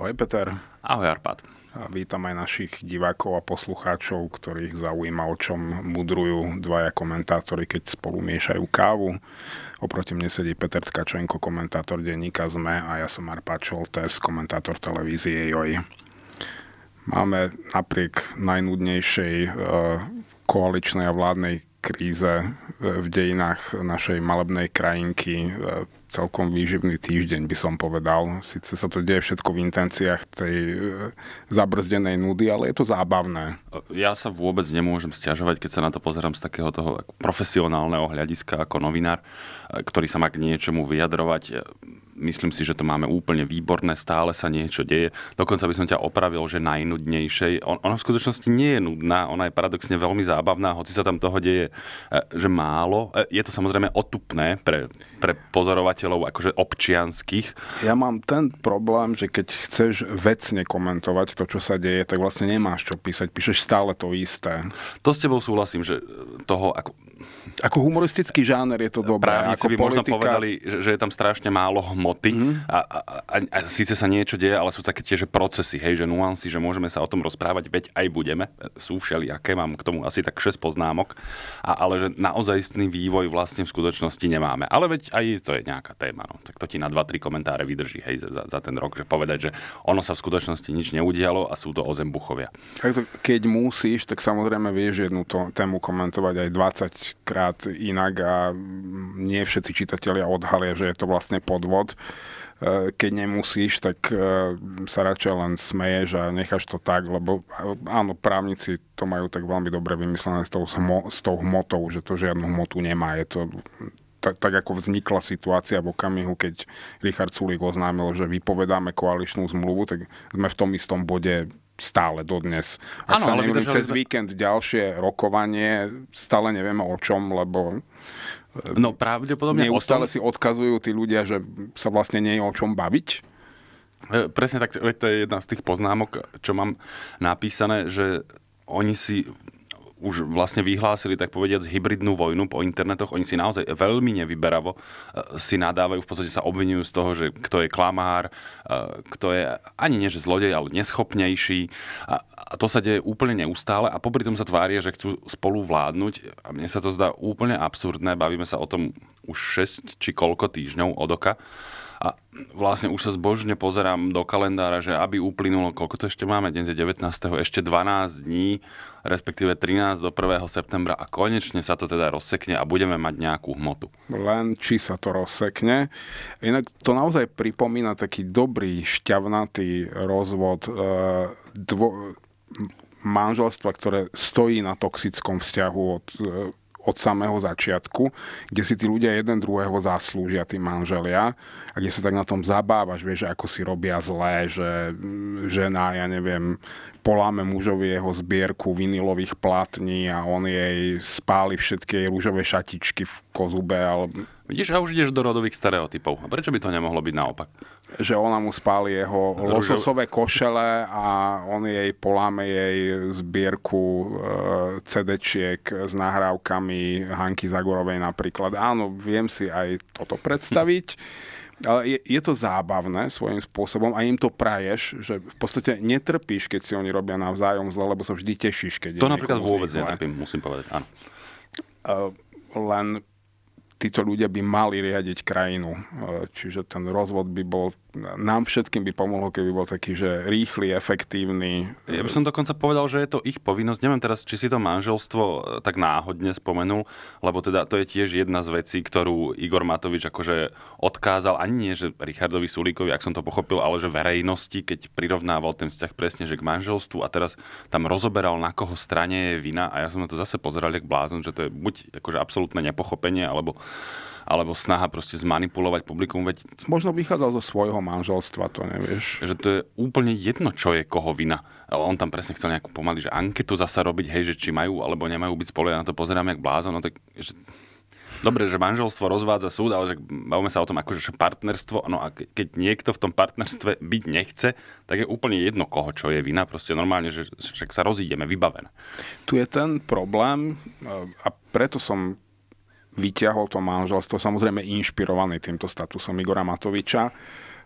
Ahoj Peter. Ahoj Arpad. A vítam aj našich divákov a poslucháčov, ktorých zaujíma, o čom mudrujú dvaja komentátori, keď spolu miešajú kávu. Oproti mne sedí Peter Tkačenko, komentátor denníka ZME a ja som Arpad Šoltes, komentátor televízie JOJ. Máme napriek najnudnejšej e, koaličnej a vládnej kríze e, v dejinách našej malebnej krajinky e, celkom výživný týždeň, by som povedal. Sice sa to deje všetko v intenciách tej e, zabrzdenej nudy, ale je to zábavné. Ja sa vôbec nemôžem stiažovať, keď sa na to pozerám z takého toho profesionálneho hľadiska ako novinár, e, ktorý sa má k niečomu vyjadrovať myslím si, že to máme úplne výborné, stále sa niečo deje. Dokonca by som ťa opravil, že najnudnejšej. On, ona v skutočnosti nie je nudná, ona je paradoxne veľmi zábavná, hoci sa tam toho deje, e, že málo. Je to samozrejme otupné pre, pre pozorovateľ čitateľov akože občianských. Ja mám ten problém, že keď chceš vecne komentovať to, čo sa deje, tak vlastne nemáš čo písať, píšeš stále to isté. To s tebou súhlasím, že toho ako ako humoristický žáner je to dobré. Právnici ako by politika... možno povedali, že, že je tam strašne málo hmoty mm. a, a, a, a síce sa niečo deje, ale sú také tieže procesy, hej, že nuancy, že môžeme sa o tom rozprávať, veď aj budeme. Sú všelijaké, mám k tomu asi tak 6 poznámok, a, ale že naozajstný vývoj vlastne v skutočnosti nemáme. Ale veď aj to je nejaká téma. No. Tak to ti na 2-3 komentáre vydrží hej, za, za ten rok, že povedať, že ono sa v skutočnosti nič neudialo a sú to ozembuchovia. Keď musíš, tak samozrejme vieš jednu to, tému komentovať aj 20 krát inak a nie všetci čitatelia odhalia, že je to vlastne podvod. E, keď nemusíš, tak e, sa radšej len smeješ a necháš to tak, lebo áno, právnici to majú tak veľmi dobre vymyslené s tou, s tou hmotou, že to žiadnu hmotu nemá. Je to tak, tak ako vznikla situácia v okamihu, keď Richard Sulík oznámil, že vypovedáme koaličnú zmluvu, tak sme v tom istom bode stále dodnes. Ak ano, sa neviem, cez sme... víkend ďalšie rokovanie, stále nevieme o čom, lebo No pravdepodobne neustále tom... si odkazujú tí ľudia, že sa vlastne nie je o čom baviť. E, presne tak, to je jedna z tých poznámok, čo mám napísané, že oni si už vlastne vyhlásili, tak povediať, hybridnú vojnu po internetoch. Oni si naozaj veľmi nevyberavo e, si nadávajú, v podstate sa obvinujú z toho, že kto je klamár, e, kto je ani nie že zlodej, ale neschopnejší. A, a to sa deje úplne neustále a popri tom sa tvária, že chcú spolu vládnuť. A mne sa to zdá úplne absurdné. Bavíme sa o tom už 6 či koľko týždňov od oka. A vlastne už sa zbožne pozerám do kalendára, že aby uplynulo, koľko to ešte máme, dnes je 19. ešte 12 dní, respektíve 13 do 1. septembra a konečne sa to teda rozsekne a budeme mať nejakú hmotu. Len či sa to rozsekne. Inak to naozaj pripomína taký dobrý, šťavnatý rozvod e, dvo, manželstva, ktoré stojí na toxickom vzťahu od e, od samého začiatku, kde si tí ľudia jeden druhého zaslúžia, tí manželia, a kde sa tak na tom zabávaš, vieš, ako si robia zlé, že žena, ja neviem, poláme mužovi jeho zbierku vinilových platní a on jej spáli všetky jej rúžové šatičky v kozube. Ale... Vidíš, a už ideš do rodových stereotypov. A prečo by to nemohlo byť naopak? Že ona mu spáli jeho lososové košele a on jej poláme jej zbierku e, CD-čiek s nahrávkami Hanky Zagorovej napríklad. Áno, viem si aj toto predstaviť. Ale je, je to zábavné svojím spôsobom a im to praješ, že v podstate netrpíš, keď si oni robia navzájom zle, lebo sa vždy tešíš, keď To napríklad vôbec netrpím, musím povedať, áno. Uh, len títo ľudia by mali riadiť krajinu. E, čiže ten rozvod by bol, nám všetkým by pomohlo, keby bol taký, že rýchly, efektívny. Ja by som dokonca povedal, že je to ich povinnosť. Neviem teraz, či si to manželstvo e, tak náhodne spomenul, lebo teda to je tiež jedna z vecí, ktorú Igor Matovič akože odkázal, ani nie, že Richardovi Sulíkovi, ak som to pochopil, ale že verejnosti, keď prirovnával ten vzťah presne, že k manželstvu a teraz tam rozoberal, na koho strane je vina a ja som na to zase pozeral jak blázon, že to je buď akože absolútne nepochopenie, alebo alebo snaha proste zmanipulovať publikum. Veď... Možno vychádzal zo svojho manželstva, to nevieš. Že to je úplne jedno, čo je koho vina. On tam presne chcel nejakú pomaly, že anketu zasa robiť, hej, že či majú alebo nemajú byť spolu. Ja na to pozerám jak blázon, no tak že... Dobre, že manželstvo rozvádza súd, ale že bavíme sa o tom akože že partnerstvo. No a keď niekto v tom partnerstve byť nechce, tak je úplne jedno koho, čo je vina. Proste normálne, že však sa rozídeme, vybavené. Tu je ten problém a preto som vyťahol to manželstvo, samozrejme inšpirovaný týmto statusom Igora Matoviča,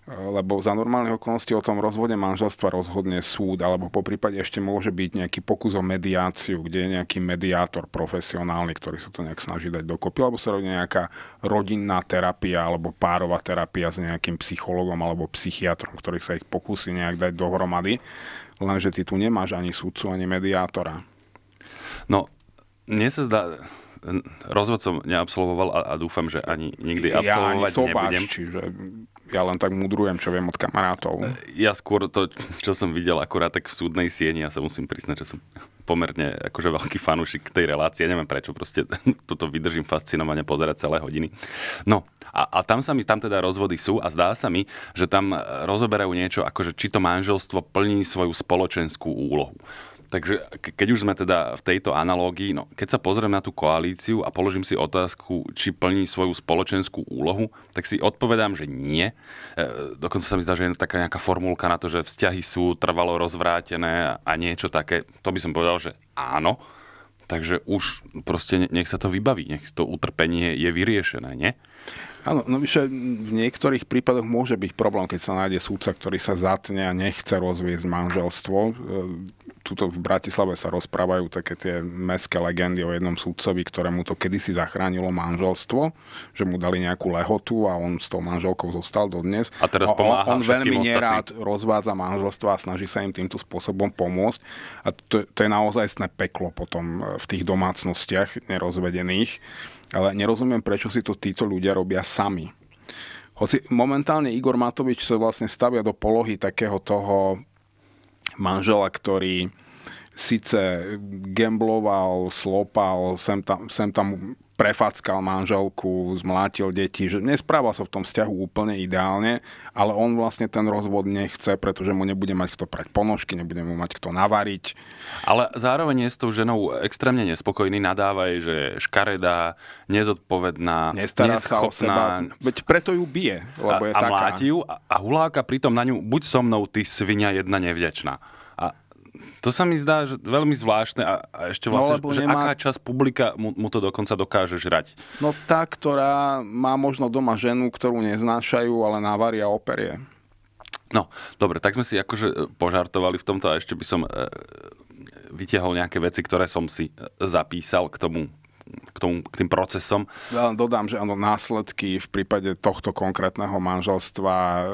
lebo za normálnych okolností o tom rozvode manželstva rozhodne súd, alebo po prípade ešte môže byť nejaký pokus o mediáciu, kde je nejaký mediátor profesionálny, ktorý sa to nejak snaží dať dokopy, alebo sa robí nejaká rodinná terapia alebo párová terapia s nejakým psychologom alebo psychiatrom, ktorý sa ich pokusí nejak dať dohromady. Lenže ty tu nemáš ani súdcu, ani mediátora. No, mne sa zdá, rozvod som neabsolvoval a, a dúfam, že ani nikdy absolvovať ja ani sobáš, nebudem. Čiže ja len tak mudrujem, čo viem od kamarátov. Ja skôr to, čo som videl akurát tak v súdnej sieni, ja sa musím priznať, že som pomerne akože veľký fanúšik tej relácie, neviem prečo, proste toto vydržím fascinovane pozerať celé hodiny. No a, a tam sa mi, tam teda rozvody sú a zdá sa mi, že tam rozoberajú niečo, akože či to manželstvo plní svoju spoločenskú úlohu. Takže keď už sme teda v tejto analógii, no, keď sa pozriem na tú koalíciu a položím si otázku, či plní svoju spoločenskú úlohu, tak si odpovedám, že nie. E, dokonca sa mi zdá, že je taká nejaká formulka na to, že vzťahy sú trvalo rozvrátené a niečo také. To by som povedal, že áno. Takže už proste nech sa to vybaví, nech to utrpenie je vyriešené, nie? Áno, no vyše v niektorých prípadoch môže byť problém, keď sa nájde súdca, ktorý sa zatne a nechce rozviesť manželstvo. E, tuto v Bratislave sa rozprávajú také tie meské legendy o jednom súdcovi, ktorému to kedysi zachránilo manželstvo, že mu dali nejakú lehotu a on s tou manželkou zostal dodnes. A teraz pomáha On, on veľmi nerád rozvádza manželstvo a snaží sa im týmto spôsobom pomôcť. A to, to je naozaj peklo potom v tých domácnostiach nerozvedených ale nerozumiem, prečo si to títo ľudia robia sami. Hoci momentálne Igor Matovič sa vlastne stavia do polohy takého toho manžela, ktorý síce gambloval, slopal, sem tam, sem tam prefackal manželku, zmlátil deti, že nespráva sa v tom vzťahu úplne ideálne, ale on vlastne ten rozvod nechce, pretože mu nebude mať kto prať ponožky, nebude mu mať kto navariť. Ale zároveň je s tou ženou extrémne nespokojný, nadáva jej, že škaredá, nezodpovedná, Nestará neschopná. sa o seba, veď preto ju bije, lebo je a, a taká. mláti ju a, a huláka pritom na ňu, buď so mnou, ty svinia jedna nevďačná. To sa mi zdá že veľmi zvláštne a, a ešte vlastne, no, že nemá... aká časť publika mu, mu to dokonca dokáže žrať. No tá, ktorá má možno doma ženu, ktorú neznášajú, ale návaria operie. No, dobre, tak sme si akože e, požartovali v tomto a ešte by som e, vytiahol nejaké veci, ktoré som si e, zapísal k tomu k, tomu, k tým procesom. Ja dodám, že áno, následky v prípade tohto konkrétneho manželstva e,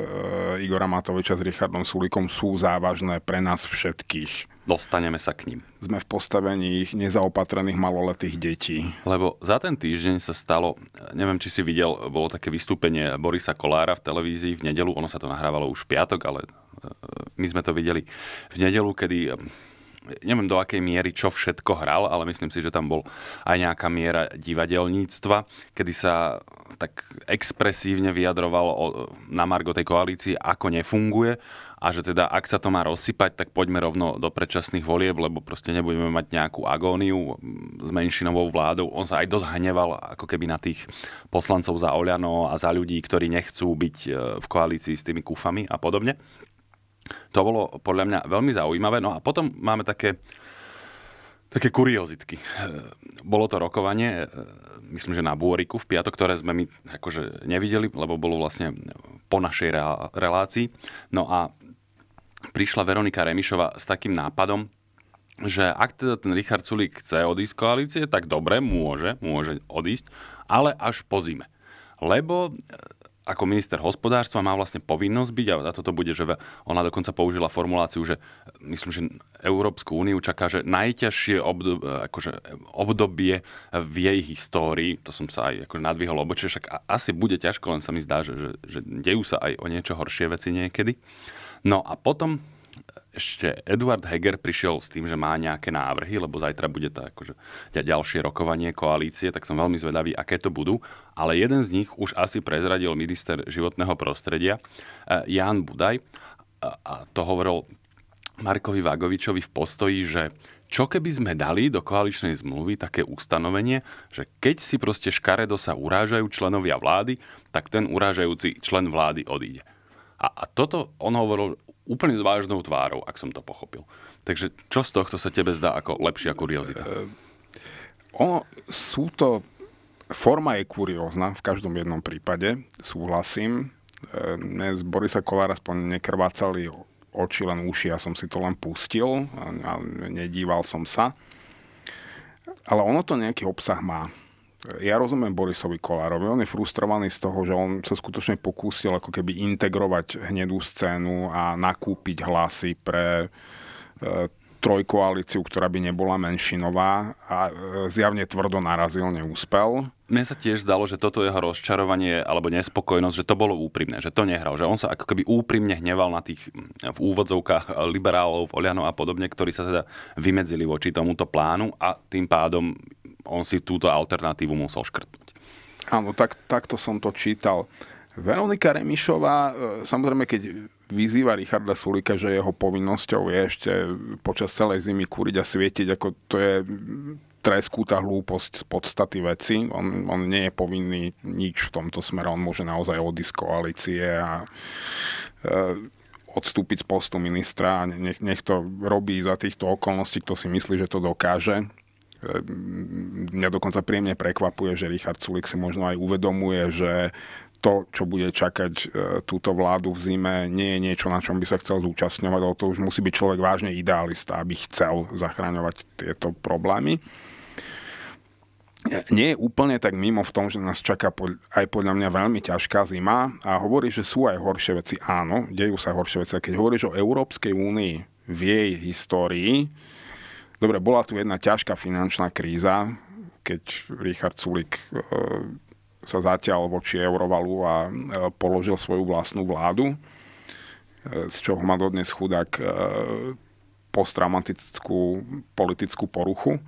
Igora Matoviča s Richardom Sulikom sú závažné pre nás všetkých. Dostaneme sa k ním. Sme v postavení ich nezaopatrených maloletých detí. Lebo za ten týždeň sa stalo, neviem, či si videl, bolo také vystúpenie Borisa Kolára v televízii v nedelu, ono sa to nahrávalo už v piatok, ale e, my sme to videli v nedelu, kedy neviem do akej miery čo všetko hral, ale myslím si, že tam bol aj nejaká miera divadelníctva, kedy sa tak expresívne vyjadroval o, na Margo tej koalícii, ako nefunguje a že teda ak sa to má rozsypať, tak poďme rovno do predčasných volieb, lebo proste nebudeme mať nejakú agóniu s menšinovou vládou. On sa aj dosť hneval ako keby na tých poslancov za Oľano a za ľudí, ktorí nechcú byť e, v koalícii s tými kúfami a podobne. To bolo podľa mňa veľmi zaujímavé. No a potom máme také, také kuriozitky. Bolo to rokovanie, myslím, že na Bôriku v piatok, ktoré sme my akože nevideli, lebo bolo vlastne po našej relácii. No a prišla Veronika Remišova s takým nápadom, že ak teda ten Richard Sulík chce odísť z koalície, tak dobre, môže, môže odísť, ale až po zime. Lebo ako minister hospodárstva má vlastne povinnosť byť, a toto bude, že ona dokonca použila formuláciu, že myslím, že Európsku úniu čaká, že najťažšie obdobie, akože obdobie v jej histórii, to som sa aj akože nadvihol, lebo však asi bude ťažko, len sa mi zdá, že, že, že dejú sa aj o niečo horšie veci niekedy. No a potom ešte Eduard Heger prišiel s tým, že má nejaké návrhy, lebo zajtra bude to akože ďalšie rokovanie koalície, tak som veľmi zvedavý, aké to budú. Ale jeden z nich už asi prezradil minister životného prostredia, eh, Jan Budaj, a to hovoril Markovi Vagovičovi v postoji, že čo keby sme dali do koaličnej zmluvy také ustanovenie, že keď si proste škaredo sa urážajú členovia vlády, tak ten urážajúci člen vlády odíde. A, a toto on hovoril úplne s vážnou tvárou, ak som to pochopil. Takže čo z tohto sa tebe zdá ako lepšia kuriozita? Uh, ono, sú to... Forma je kuriózna v každom jednom prípade, súhlasím, Mne z Borisa Kolára aspoň nekrvácali oči, len uši, ja som si to len pustil a nedíval som sa. Ale ono to nejaký obsah má. Ja rozumiem Borisovi Kolárovi, on je frustrovaný z toho, že on sa skutočne pokúsil ako keby integrovať hnedú scénu a nakúpiť hlasy pre e, trojkoalíciu, ktorá by nebola menšinová a e, zjavne tvrdo narazil, neúspel. Mne sa tiež zdalo, že toto jeho rozčarovanie alebo nespokojnosť, že to bolo úprimné, že to nehral, že on sa ako keby úprimne hneval na tých v úvodzovkách liberálov, Olianov a podobne, ktorí sa teda vymedzili voči tomuto plánu a tým pádom on si túto alternatívu musel škrtnúť. Áno, tak, takto som to čítal. Veronika Remišová, e, samozrejme, keď vyzýva Richarda Sulika, že jeho povinnosťou je ešte počas celej zimy kúriť a svietiť, ako to je treskúta hlúposť z podstaty veci. On, on nie je povinný nič v tomto smere, on môže naozaj odísť z koalície a e, odstúpiť z postu ministra a nech, nech to robí za týchto okolností, kto si myslí, že to dokáže. E, mňa dokonca príjemne prekvapuje, že Richard Sulik si možno aj uvedomuje, že to, čo bude čakať e, túto vládu v zime, nie je niečo, na čom by sa chcel zúčastňovať, ale to už musí byť človek vážne idealista, aby chcel zachraňovať tieto problémy. Nie je úplne tak mimo v tom, že nás čaká aj podľa mňa veľmi ťažká zima a hovorí, že sú aj horšie veci. Áno, dejú sa horšie veci. Keď hovoríš o Európskej únii v jej histórii, dobre, bola tu jedna ťažká finančná kríza, keď Richard Sulik e, sa zatiaľ voči Eurovalu a e, položil svoju vlastnú vládu, e, z čoho má dodnes chudák posttraumatickú politickú poruchu.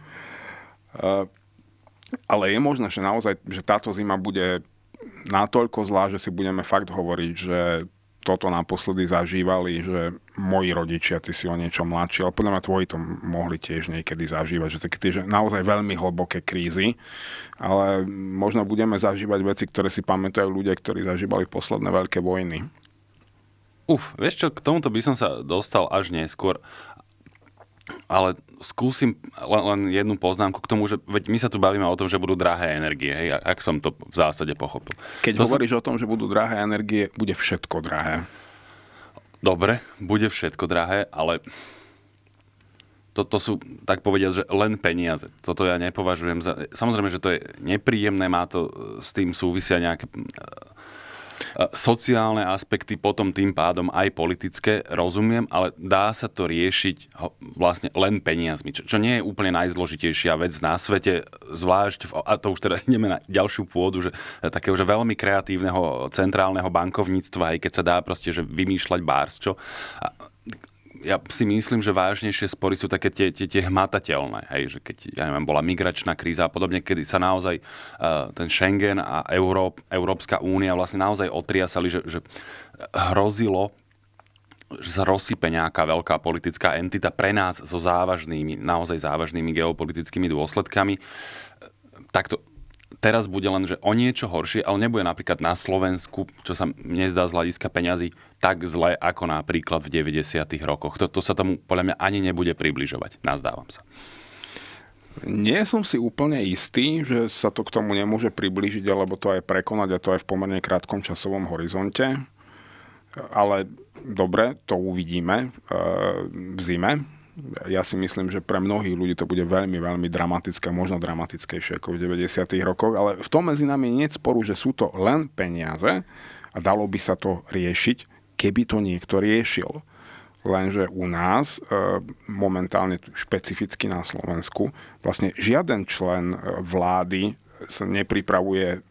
Ale je možné, že naozaj, že táto zima bude natoľko zlá, že si budeme fakt hovoriť, že toto naposledy zažívali, že moji rodičia, ty si o niečo mladší, ale podľa mňa tvoji to mohli tiež niekedy zažívať, že také tie že naozaj veľmi hlboké krízy, ale možno budeme zažívať veci, ktoré si pamätajú ľudia, ktorí zažívali posledné veľké vojny. Uf, vieš čo, k tomuto by som sa dostal až neskôr, ale skúsim len, len jednu poznámku k tomu, že veď my sa tu bavíme o tom, že budú drahé energie, hej, ak som to v zásade pochopil. Keď to hovoríš som... o tom, že budú drahé energie, bude všetko drahé. Dobre, bude všetko drahé, ale toto sú, tak povediať, že len peniaze. Toto ja nepovažujem za... Samozrejme, že to je nepríjemné, má to s tým súvisia nejaké Sociálne aspekty potom tým pádom aj politické, rozumiem, ale dá sa to riešiť vlastne len peniazmi, čo, čo nie je úplne najzložitejšia vec na svete, zvlášť, v, a to už teda ideme na ďalšiu pôdu, že takého že veľmi kreatívneho centrálneho bankovníctva, aj keď sa dá proste že vymýšľať bársčo. A ja si myslím, že vážnejšie spory sú také tie, tie, tie hmatateľné. Hej, že keď, ja neviem, bola migračná kríza a podobne, kedy sa naozaj uh, ten Schengen a Európ, Európska únia vlastne naozaj otriasali, že, že hrozilo, že sa rozsype nejaká veľká politická entita pre nás so závažnými, naozaj závažnými geopolitickými dôsledkami. Takto teraz bude len, že o niečo horšie, ale nebude napríklad na Slovensku, čo sa mne zdá z hľadiska peňazí, tak zle ako napríklad v 90. rokoch. To, to sa tomu podľa mňa ani nebude približovať. Nazdávam sa. Nie som si úplne istý, že sa to k tomu nemôže priblížiť, alebo to aj prekonať a to aj v pomerne krátkom časovom horizonte. Ale dobre, to uvidíme e, v zime ja si myslím, že pre mnohých ľudí to bude veľmi, veľmi dramatické, možno dramatickejšie ako v 90. rokoch, ale v tom medzi nami nie je sporu, že sú to len peniaze a dalo by sa to riešiť, keby to niekto riešil. Lenže u nás, e, momentálne špecificky na Slovensku, vlastne žiaden člen e, vlády sa nepripravuje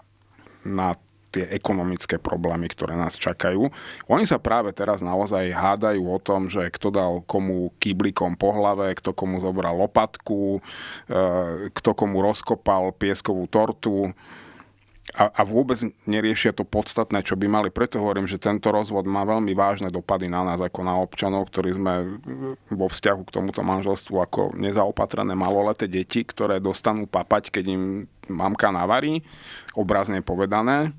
na tie ekonomické problémy, ktoré nás čakajú. Oni sa práve teraz naozaj hádajú o tom, že kto dal komu kýblikom po hlave, kto komu zobral lopatku, e, kto komu rozkopal pieskovú tortu a, a vôbec neriešia to podstatné, čo by mali. Preto hovorím, že tento rozvod má veľmi vážne dopady na nás ako na občanov, ktorí sme vo vzťahu k tomuto manželstvu ako nezaopatrené maloleté deti, ktoré dostanú papať, keď im mamka navarí, obrazne povedané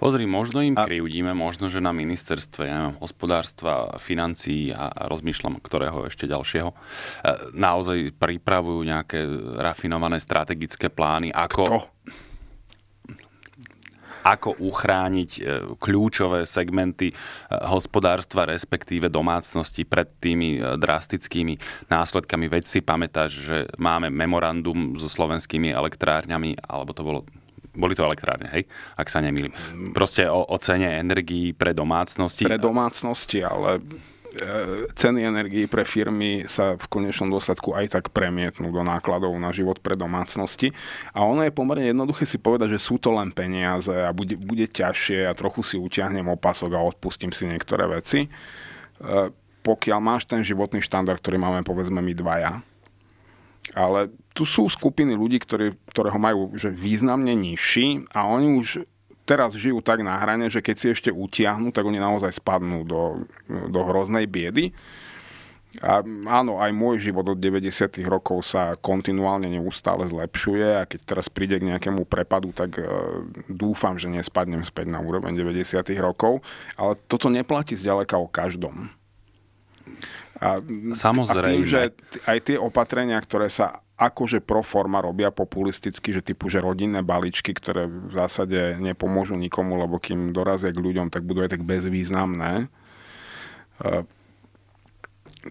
Pozri, možno im a... krivdíme, možno, že na ministerstve ja neviem, hospodárstva, financií a, a rozmýšľam, ktorého ešte ďalšieho, e, naozaj pripravujú nejaké rafinované strategické plány, ako... Kto? ako uchrániť e, kľúčové segmenty e, hospodárstva, respektíve domácnosti pred tými drastickými následkami. Veď si pamätáš, že máme memorandum so slovenskými elektrárňami, alebo to bolo boli to elektrárne, hej? Ak sa nemýlim. Proste o, o cene energií pre domácnosti. Pre domácnosti, ale E, ceny energii pre firmy sa v konečnom dôsledku aj tak premietnú do nákladov na život pre domácnosti. A ono je pomerne jednoduché si povedať, že sú to len peniaze a bude, bude ťažšie a trochu si utiahnem opasok a odpustím si niektoré veci. E, pokiaľ máš ten životný štandard, ktorý máme povedzme my dvaja, ale tu sú skupiny ľudí, ktoré ho majú že významne nižší a oni už teraz žijú tak na hrane, že keď si ešte utiahnu, tak oni naozaj spadnú do, do hroznej biedy. A áno, aj môj život od 90. rokov sa kontinuálne neustále zlepšuje a keď teraz príde k nejakému prepadu, tak uh, dúfam, že nespadnem späť na úroveň 90. rokov. Ale toto neplatí zďaleka o každom. A, Samozrejme. A tým, že aj tie opatrenia, ktoré sa akože pro forma robia populisticky, že typu, že rodinné balíčky, ktoré v zásade nepomôžu nikomu, lebo kým dorazia k ľuďom, tak budú aj tak bezvýznamné. E,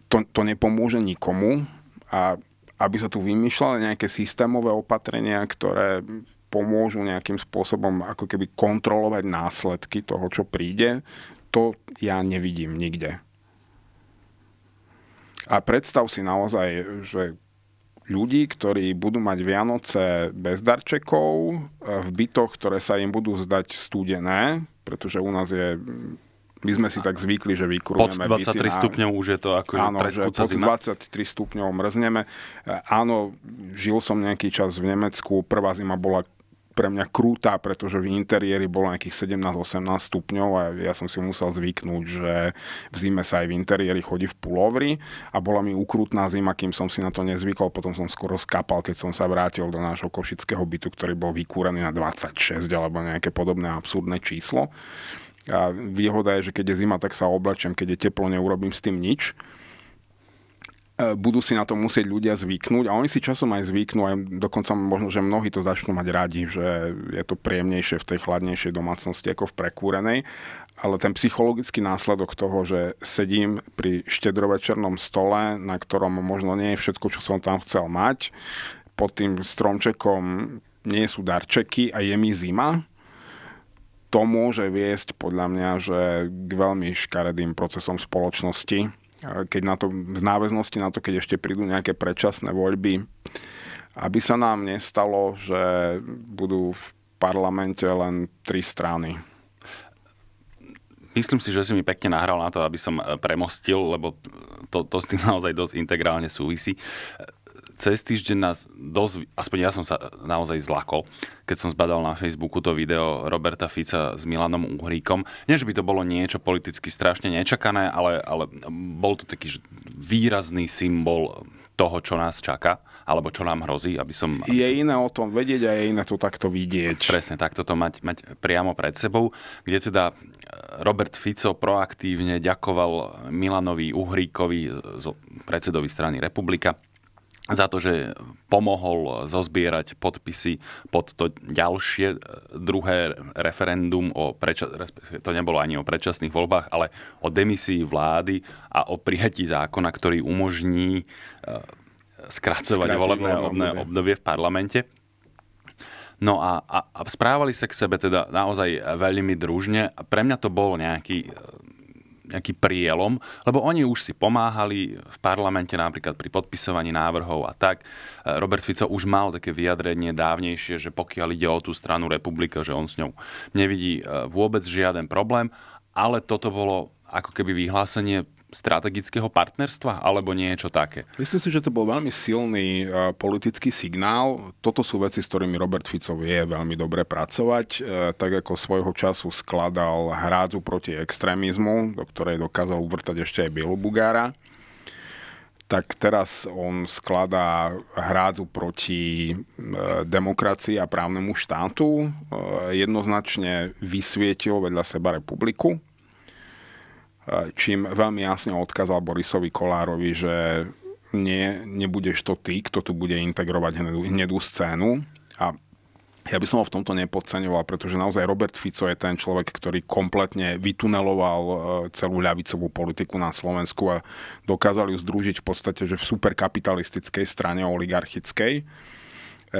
to, to nepomôže nikomu a aby sa tu vymýšľali nejaké systémové opatrenia, ktoré pomôžu nejakým spôsobom ako keby kontrolovať následky toho, čo príde, to ja nevidím nikde. A predstav si naozaj, že ľudí, ktorí budú mať Vianoce bez darčekov, e, v bytoch, ktoré sa im budú zdať studené, pretože u nás je my sme si tak zvykli, že vykurujeme Pod 23 na... stupňov už je to ako áno, že pod zima. 23 stupňov mrzneme. E, áno, žil som nejaký čas v Nemecku, prvá zima bola pre mňa krúta, pretože v interiéri bolo nejakých 17-18 stupňov a ja som si musel zvyknúť, že v zime sa aj v interiéri chodí v pulovri a bola mi ukrutná zima, kým som si na to nezvykol, potom som skoro skapal, keď som sa vrátil do nášho košického bytu, ktorý bol vykúrený na 26 alebo nejaké podobné absurdné číslo. A výhoda je, že keď je zima, tak sa oblečem, keď je teplo, neurobím s tým nič. E, budú si na to musieť ľudia zvyknúť a oni si časom aj zvyknú, aj dokonca možno, že mnohí to začnú mať radi, že je to príjemnejšie v tej chladnejšej domácnosti ako v prekúrenej, ale ten psychologický následok toho, že sedím pri štedrovečernom stole, na ktorom možno nie je všetko, čo som tam chcel mať, pod tým stromčekom nie sú darčeky a je mi zima, to môže viesť podľa mňa, že k veľmi škaredým procesom spoločnosti, keď na to, v náväznosti na to, keď ešte prídu nejaké predčasné voľby, aby sa nám nestalo, že budú v parlamente len tri strany. Myslím si, že si mi pekne nahral na to, aby som premostil, lebo to, to s tým naozaj dosť integrálne súvisí cez týždeň nás dosť, aspoň ja som sa naozaj zlakol, keď som zbadal na Facebooku to video Roberta Fica s Milanom Uhríkom. Nie, že by to bolo niečo politicky strašne nečakané, ale, ale bol to taký výrazný symbol toho, čo nás čaká, alebo čo nám hrozí, aby som... Aby je som... iné o tom vedieť a je iné to takto vidieť. Presne, takto to mať, mať priamo pred sebou, kde teda Robert Fico proaktívne ďakoval Milanovi Uhríkovi, predsedovi strany Republika, za to, že pomohol zozbierať podpisy pod to ďalšie e, druhé referendum o preča- to nebolo ani o predčasných voľbách, ale o demisii vlády a o prijatí zákona, ktorý umožní e, skracovať volebné obdobie. obdobie v parlamente. No a, a, a správali sa k sebe teda naozaj veľmi družne. Pre mňa to bol nejaký nejaký prielom, lebo oni už si pomáhali v parlamente napríklad pri podpisovaní návrhov a tak. E, Robert Fico už mal také vyjadrenie dávnejšie, že pokiaľ ide o tú stranu republika, že on s ňou nevidí e, vôbec žiaden problém, ale toto bolo ako keby vyhlásenie strategického partnerstva alebo niečo také? Myslím si, že to bol veľmi silný uh, politický signál. Toto sú veci, s ktorými Robert Fico vie veľmi dobre pracovať. Uh, tak ako svojho času skladal hrádzu proti extrémizmu, do ktorej dokázal uvrtať ešte aj Bielobugára tak teraz on skladá hrádzu proti e, demokracii a právnemu štátu. E, jednoznačne vysvietil vedľa seba republiku čím veľmi jasne odkázal Borisovi Kolárovi, že nie, nebudeš to ty, kto tu bude integrovať hnedú, scénu. A Ja by som ho v tomto nepodceňoval, pretože naozaj Robert Fico je ten človek, ktorý kompletne vytuneloval e, celú ľavicovú politiku na Slovensku a dokázal ju združiť v podstate, že v superkapitalistickej strane oligarchickej. E,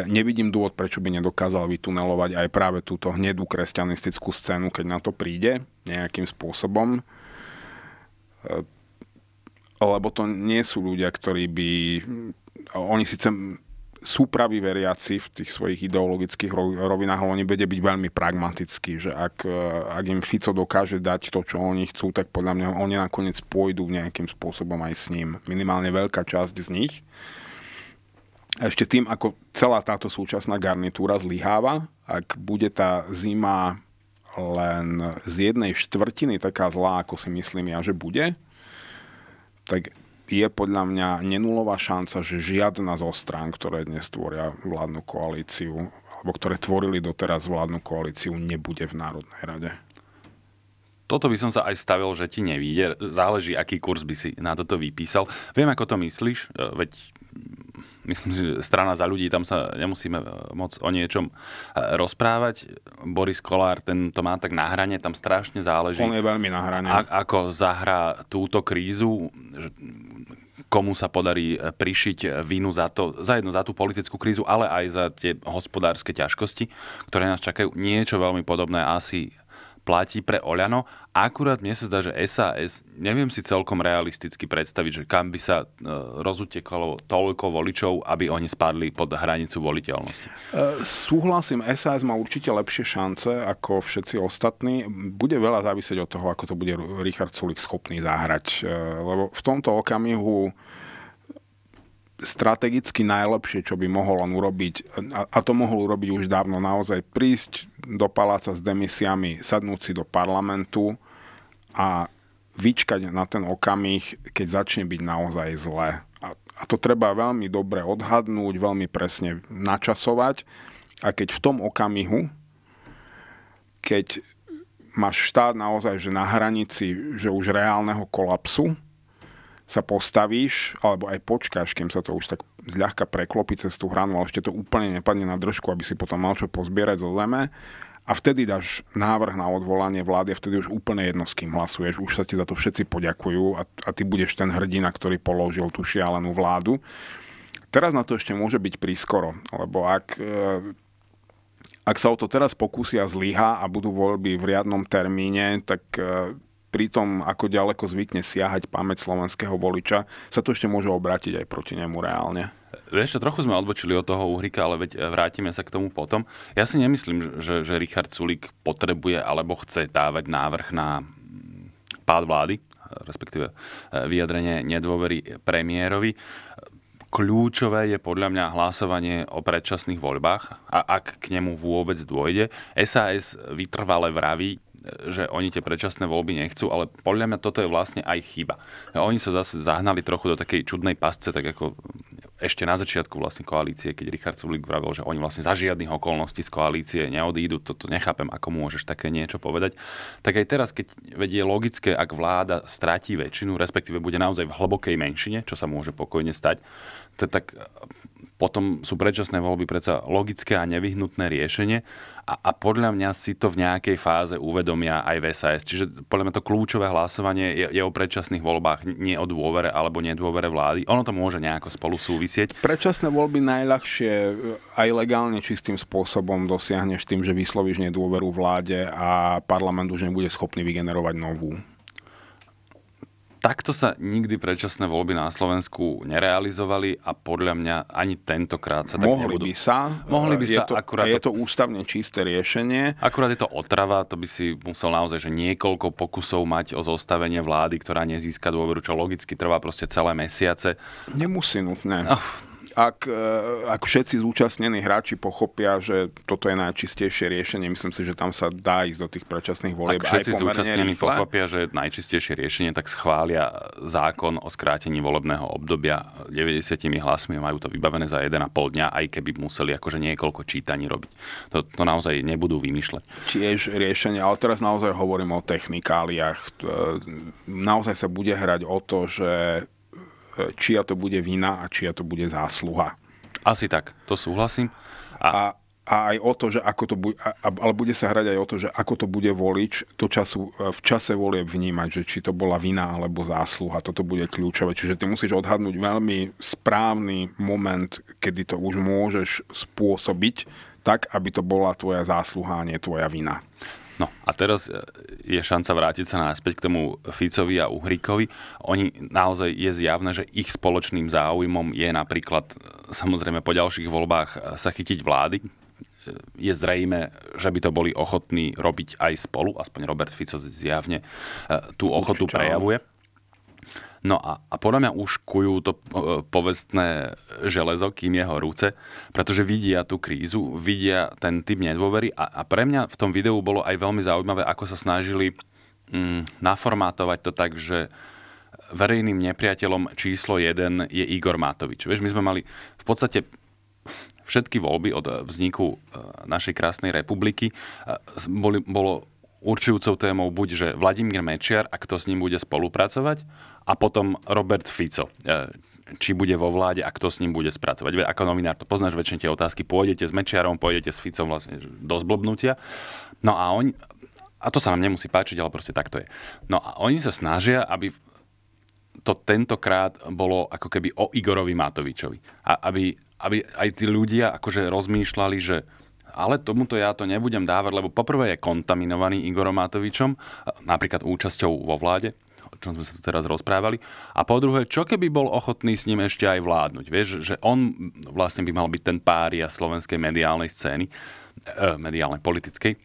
nevidím dôvod, prečo by nedokázal vytunelovať aj práve túto hnedú kresťanistickú scénu, keď na to príde nejakým spôsobom. E, lebo to nie sú ľudia, ktorí by... Oni síce sú praví veriaci v tých svojich ideologických rovinách, ale oni vedia byť veľmi pragmatickí, že ak, e, ak im Fico dokáže dať to, čo oni chcú, tak podľa mňa oni nakoniec pôjdu nejakým spôsobom aj s ním. Minimálne veľká časť z nich. Ešte tým, ako celá táto súčasná garnitúra zlyháva, ak bude tá zima len z jednej štvrtiny taká zlá, ako si myslím ja, že bude, tak je podľa mňa nenulová šanca, že žiadna zo strán, ktoré dnes tvoria vládnu koalíciu, alebo ktoré tvorili doteraz vládnu koalíciu, nebude v Národnej rade. Toto by som sa aj stavil, že ti nevíde. Záleží, aký kurz by si na toto vypísal. Viem, ako to myslíš, e, veď myslím si, že strana za ľudí, tam sa nemusíme e, moc o niečom e, rozprávať. Boris Kolár, ten to má tak na hrane, tam strašne záleží. On je veľmi na hrane. A, ako zahrá túto krízu, komu sa podarí e, prišiť vínu za, to, za jednu za tú politickú krízu, ale aj za tie hospodárske ťažkosti, ktoré nás čakajú. Niečo veľmi podobné asi platí pre Oľano. Akurát mne sa zdá, že SAS, neviem si celkom realisticky predstaviť, že kam by sa e, rozutekalo toľko voličov, aby oni spadli pod hranicu voliteľnosti. E, súhlasím, SAS má určite lepšie šance ako všetci ostatní. Bude veľa závisieť od toho, ako to bude Richard Sulik schopný zahrať. E, lebo v tomto okamihu strategicky najlepšie, čo by mohol on urobiť, a, to mohol urobiť už dávno, naozaj prísť do paláca s demisiami, sadnúť si do parlamentu a vyčkať na ten okamih, keď začne byť naozaj zle. A, a to treba veľmi dobre odhadnúť, veľmi presne načasovať. A keď v tom okamihu, keď máš štát naozaj že na hranici že už reálneho kolapsu, sa postavíš, alebo aj počkáš, kým sa to už tak zľahka preklopí cez tú hranu, ale ešte to úplne nepadne na držku, aby si potom mal čo pozbierať zo zeme. A vtedy dáš návrh na odvolanie vlády a vtedy už úplne jedno, s kým hlasuješ. Už sa ti za to všetci poďakujú a, a ty budeš ten hrdina, ktorý položil tú šialenú vládu. Teraz na to ešte môže byť prískoro, lebo ak, e, ak sa o to teraz pokúsia zlyha a budú voľby v riadnom termíne, tak e, pri tom, ako ďaleko zvykne siahať pamäť slovenského voliča, sa to ešte môže obrátiť aj proti nemu reálne. Vieš, trochu sme odbočili od toho uhrika, ale veď vrátime sa k tomu potom. Ja si nemyslím, že, že Richard Sulik potrebuje alebo chce dávať návrh na pád vlády, respektíve e, vyjadrenie nedôvery premiérovi. Kľúčové je podľa mňa hlasovanie o predčasných voľbách a ak k nemu vôbec dôjde. SAS vytrvale vraví, že oni tie predčasné voľby nechcú, ale podľa mňa toto je vlastne aj chyba. Oni sa zase zahnali trochu do takej čudnej pasce, tak ako ešte na začiatku vlastne koalície, keď Richard Sulik vravil, že oni vlastne za žiadnych okolností z koalície neodídu, toto nechápem, ako môžeš také niečo povedať. Tak aj teraz, keď vedie logické, ak vláda stratí väčšinu, respektíve bude naozaj v hlbokej menšine, čo sa môže pokojne stať, tak potom sú predčasné voľby predsa logické a nevyhnutné riešenie a, podľa mňa si to v nejakej fáze uvedomia aj v SAS. Čiže podľa mňa to kľúčové hlasovanie je, je o predčasných voľbách, nie o dôvere alebo nedôvere vlády. Ono to môže nejako spolu súvisieť. Predčasné voľby najľahšie aj legálne čistým spôsobom dosiahneš tým, že vyslovíš nedôveru vláde a parlament už nebude schopný vygenerovať novú. Takto sa nikdy predčasné voľby na Slovensku nerealizovali a podľa mňa ani tentokrát sa tak Mohli nebudú. by sa. Mohli by je sa, to, akurát... je to ústavne čisté riešenie. Akurát je to otrava, to by si musel naozaj že niekoľko pokusov mať o zostavenie vlády, ktorá nezíska dôveru, čo logicky trvá proste celé mesiace. Nemusí nutné. Oh, ak, e, ak všetci zúčastnení hráči pochopia, že toto je najčistejšie riešenie, myslím si, že tam sa dá ísť do tých predčasných volieb. Ak všetci zúčastnení rýchle. pochopia, že najčistejšie riešenie, tak schvália zákon o skrátení volebného obdobia 90 hlasmi a majú to vybavené za 1,5 dňa, aj keby museli akože niekoľko čítaní robiť. To, to naozaj nebudú vymýšľať. Tiež riešenie, ale teraz naozaj hovorím o technikáliách. E, naozaj sa bude hrať o to, že čia to bude vina a čia to bude zásluha. Asi tak, to súhlasím. A, a a aj o to, že ako to bude, ale bude sa hrať aj o to, že ako to bude volič to času, e, v čase volie vnímať, že či to bola vina alebo zásluha. Toto bude kľúčové. Čiže ty musíš odhadnúť veľmi správny moment, kedy to už môžeš spôsobiť tak, aby to bola tvoja zásluha a nie tvoja vina. No a teraz e, je šanca vrátiť sa naspäť k tomu Ficovi a Uhríkovi. Oni naozaj je zjavné, že ich spoločným záujmom je napríklad e, samozrejme po ďalších voľbách e, sa chytiť vlády. Je zrejme, že by to boli ochotní robiť aj spolu, aspoň Robert Fico zjavne tú ochotu Určite, prejavuje. No a, a podľa mňa uškujú to e, povestné železo, kým jeho rúce, pretože vidia tú krízu, vidia ten typ nedôvery a, a pre mňa v tom videu bolo aj veľmi zaujímavé, ako sa snažili mm, naformátovať to tak, že verejným nepriateľom číslo 1 je Igor Matovič. Vieš, my sme mali v podstate všetky voľby od vzniku e, našej krásnej republiky e, boli, bolo určujúcou témou buď, že Vladimír Mečiar a kto s ním bude spolupracovať, a potom Robert Fico e, či bude vo vláde a kto s ním bude spracovať. Ako novinár to poznáš väčšine tie otázky, pôjdete s Mečiarom, pôjdete s Ficom vlastne do zblbnutia. No a oni, a to sa nám nemusí páčiť, ale proste tak to je. No a oni sa snažia, aby to tentokrát bolo ako keby o Igorovi Matovičovi. A aby, aby aj tí ľudia akože rozmýšľali, že ale tomuto ja to nebudem dávať, lebo poprvé je kontaminovaný Igorom Matovičom, napríklad účasťou vo vláde, čom sme sa tu teraz rozprávali. A po druhé, čo keby bol ochotný s ním ešte aj vládnuť? Vieš, že on vlastne by mal byť ten pária slovenskej mediálnej scény, e, mediálnej, politickej.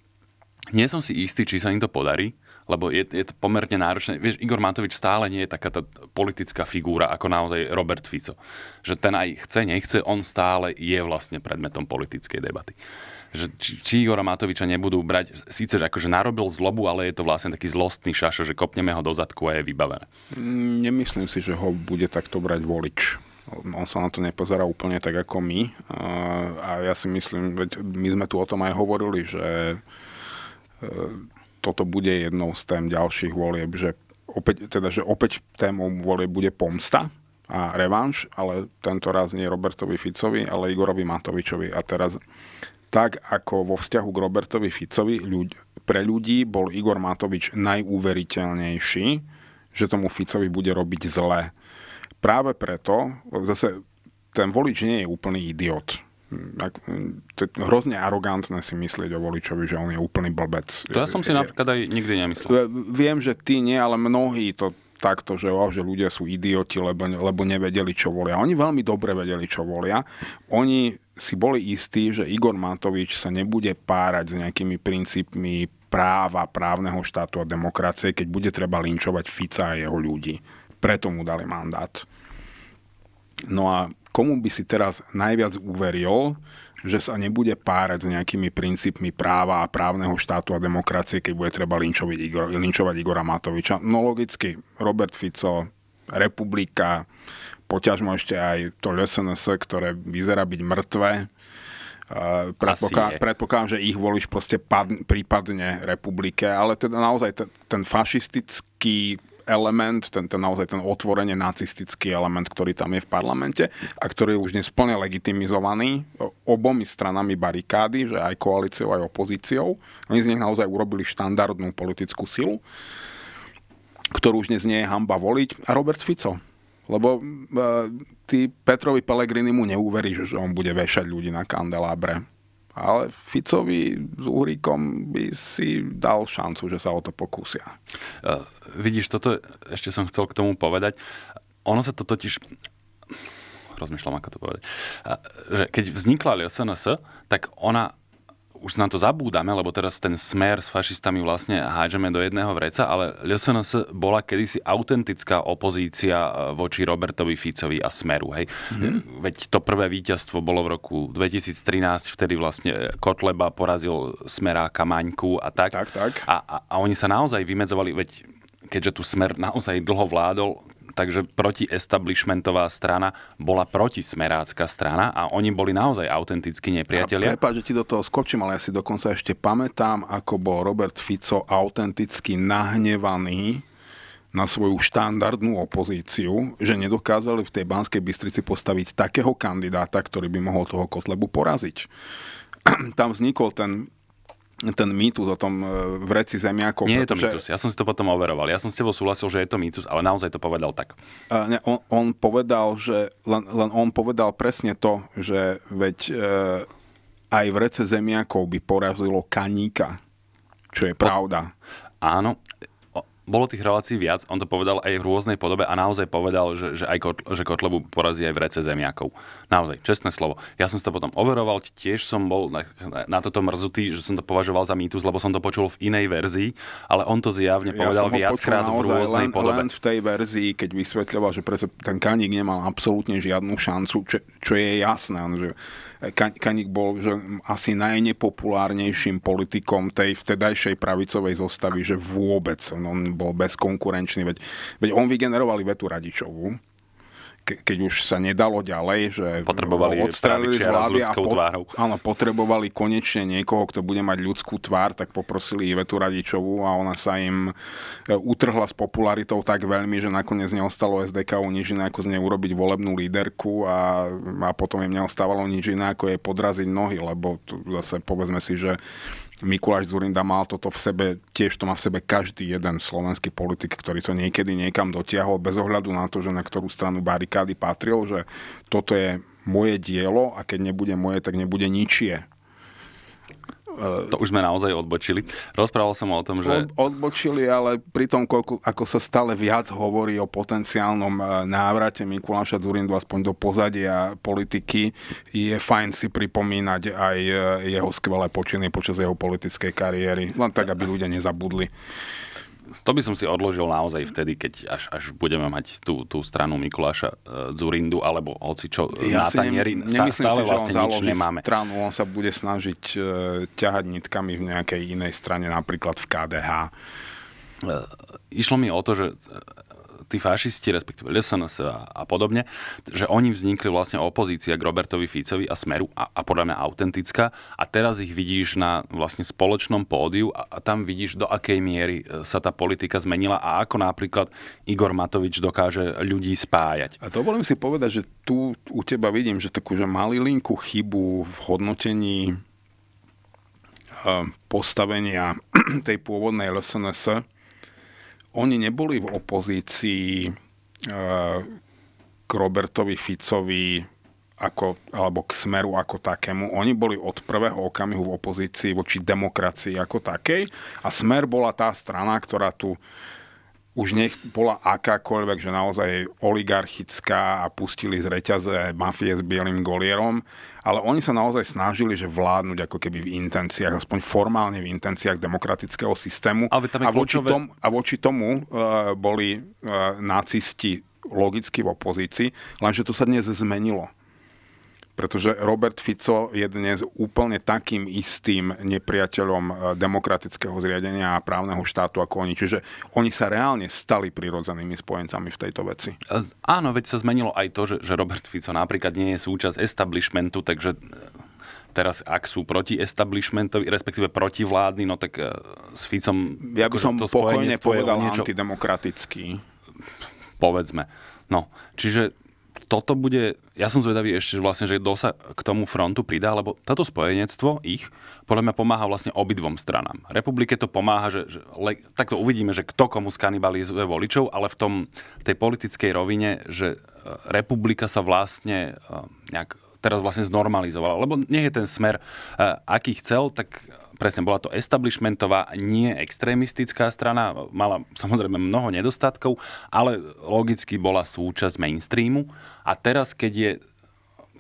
Nie som si istý, či sa im to podarí, lebo je, je to pomerne náročné. Vieš, Igor Matovič stále nie je taká tá politická figúra ako naozaj Robert Fico. Že ten aj chce, nechce, on stále je vlastne predmetom politickej debaty že či, či Igora Matoviča nebudú brať, síce že akože narobil zlobu, ale je to vlastne taký zlostný šašo, že kopneme ho do zadku a je vybavené. Mm, nemyslím si, že ho bude takto brať volič. On sa na to nepozerá úplne tak ako my. A ja si myslím, veď my sme tu o tom aj hovorili, že e, toto bude jednou z tém ďalších volieb, že opäť, teda, že opäť témou volieb bude pomsta, a revanš, ale tento raz nie Robertovi Ficovi, ale Igorovi Matovičovi. A teraz tak ako vo vzťahu k Robertovi Ficovi ľuď, pre ľudí bol Igor Matovič najúveriteľnejší, že tomu Ficovi bude robiť zle. Práve preto, zase ten volič nie je úplný idiot. To je hrozne arogantné si myslieť o voličovi, že on je úplný blbec. To ja som si napríklad aj nikdy nemyslel. Viem, že ty nie, ale mnohí to takto, že, že ľudia sú idioti, lebo, lebo nevedeli, čo volia. Oni veľmi dobre vedeli, čo volia. Oni si boli istí, že Igor Matovič sa nebude párať s nejakými princípmi práva, právneho štátu a demokracie, keď bude treba linčovať Fica a jeho ľudí. Preto mu dali mandát. No a komu by si teraz najviac uveril, že sa nebude párať s nejakými princípmi práva a právneho štátu a demokracie, keď bude treba linčovať, Igor, linčovať Igora Matoviča. No logicky, Robert Fico, Republika, poťažmo ešte aj to LSNS, ktoré vyzerá byť mŕtve. Predpokladám, predpokladám, že ich volič proste pad, prípadne republike, ale teda naozaj ten, ten fašistický element, ten, ten naozaj ten otvorene nacistický element, ktorý tam je v parlamente a ktorý je už dnes plne legitimizovaný obomi stranami barikády, že aj koalíciou, aj opozíciou. Oni z nich naozaj urobili štandardnú politickú silu, ktorú už dnes nie je hamba voliť. A Robert Fico, lebo uh, ty Petrovi Pelegrini mu neuveríš, že on bude vešať ľudí na kandelábre. Ale Ficovi s Uhríkom by si dal šancu, že sa o to pokúsia. Uh, vidíš, toto ešte som chcel k tomu povedať. Ono sa to totiž rozmýšľam, ako to povedať. Uh, že keď vznikla LSNS, tak ona už na to zabúdame, lebo teraz ten smer s fašistami vlastne hádžeme do jedného vreca, ale LSNS bola kedysi autentická opozícia e, voči Robertovi Ficovi a Smeru. Hej. Mm-hmm. Veď to prvé víťazstvo bolo v roku 2013, vtedy vlastne Kotleba porazil Smeráka Maňku a tak. tak, tak. A, a, a oni sa naozaj vymedzovali, veď keďže tu Smer naozaj dlho vládol, takže protiestablishmentová strana bola protismerácká strana a oni boli naozaj autentickí nepriatelia. Prepáč, že ti do toho skočím, ale ja si dokonca ešte pamätám, ako bol Robert Fico autenticky nahnevaný na svoju štandardnú opozíciu, že nedokázali v tej Banskej Bystrici postaviť takého kandidáta, ktorý by mohol toho Kotlebu poraziť. tam vznikol ten ten mýtus o tom e, vreci zemiakov. Nie pretože... je to mýtus, ja som si to potom overoval. Ja som s tebou súhlasil, že je to mýtus, ale naozaj to povedal tak. Uh, ne, on, on povedal, že len, len on povedal presne to, že veď uh, aj vrece zemiakov by porazilo kaníka, čo je pravda. Áno, bolo tých relácií viac, on to povedal aj v rôznej podobe a naozaj povedal, že, že aj kot, že Kotlebu porazí aj v rece zemiakov. Naozaj, čestné slovo. Ja som si to potom overoval, tiež som bol na, na toto mrzutý, že som to považoval za mýtus, lebo som to počul v inej verzii, ale on to zjavne povedal ja viackrát v rôznej len, podobe. Len v tej verzii, keď vysvetľoval, že ten kaník nemal absolútne žiadnu šancu, čo, čo je jasné, že Kanik bol že asi najnepopulárnejším politikom tej vtedajšej pravicovej zostavy, že vôbec. On bol bezkonkurenčný, veď, veď on vygeneroval Vetu Radičovú, keď už sa nedalo ďalej, že potrebovali odstrelili z vlády a po, áno, potrebovali konečne niekoho, kto bude mať ľudskú tvár, tak poprosili Ivetu Radičovú a ona sa im e, utrhla s popularitou tak veľmi, že nakoniec neostalo SDK nič iné, ako z nej urobiť volebnú líderku a, a potom im neostávalo nič iné, ako jej podraziť nohy, lebo tu zase povedzme si, že Mikuláš Zurinda mal toto v sebe, tiež to má v sebe každý jeden slovenský politik, ktorý to niekedy niekam dotiahol, bez ohľadu na to, že na ktorú stranu barikády patril, že toto je moje dielo a keď nebude moje, tak nebude ničie. To už sme naozaj odbočili. Rozprával som o tom, že... Od, odbočili, ale pri tom, koľko, ako sa stále viac hovorí o potenciálnom e, návrate Mikuláša Zurindu aspoň do pozadia politiky, je fajn si pripomínať aj e, jeho skvelé počiny počas jeho politickej kariéry. Len tak, aby ľudia nezabudli to by som si odložil naozaj vtedy, keď až, až budeme mať tú, tú stranu Mikuláša uh, Zurindu, alebo hoci čo ja na tanieri. Ne, nemyslím stále si, vlastne že on nič nemáme. stranu, on sa bude snažiť uh, ťahať nitkami v nejakej inej strane, napríklad v KDH. Uh, išlo mi o to, že tí fašisti, respektíve LSNS a, a podobne, že oni vznikli vlastne opozícia k Robertovi Ficovi a Smeru a, a podľa mňa autentická a teraz ich vidíš na vlastne spoločnom pódiu a, a tam vidíš, do akej miery e, sa tá politika zmenila a ako napríklad Igor Matovič dokáže ľudí spájať. A to volím si povedať, že tu u teba vidím, že takú že malilinku chybu v hodnotení e, postavenia tej pôvodnej LSNS oni neboli v opozícii uh, k Robertovi Ficovi ako, alebo k smeru ako takému. Oni boli od prvého okamihu v opozícii voči demokracii ako takej a smer bola tá strana, ktorá tu už nech bola akákoľvek, že naozaj oligarchická a pustili z reťaze mafie s bielým golierom, ale oni sa naozaj snažili, že vládnuť ako keby v intenciách, aspoň formálne v intenciách demokratického systému. Ale tam a, voči tom, a voči tomu uh, boli uh, nacisti logicky v opozícii, lenže to sa dnes zmenilo pretože Robert Fico je dnes úplne takým istým nepriateľom e, demokratického zriadenia a právneho štátu ako oni. Čiže oni sa reálne stali prirodzenými spojencami v tejto veci. E, áno, veď sa zmenilo aj to, že, že Robert Fico napríklad nie je súčasť establishmentu, takže e, teraz ak sú proti establishmentovi, respektíve proti vládny, no tak s Ficom... Ja by som to pokojne povedal niečo... antidemokratický. Povedzme. No, čiže toto bude, ja som zvedavý ešte vlastne, že kto sa k tomu frontu pridá, lebo toto spojenectvo ich podľa mňa pomáha vlastne obidvom stranám. Republike to pomáha, že, že le, takto uvidíme, že kto komu skanibalizuje voličov, ale v tom, tej politickej rovine, že e, republika sa vlastne e, nejak teraz vlastne znormalizovala. Lebo nie je ten smer, e, aký chcel, tak presne bola to establishmentová, nie extrémistická strana, mala samozrejme mnoho nedostatkov, ale logicky bola súčasť mainstreamu a teraz, keď je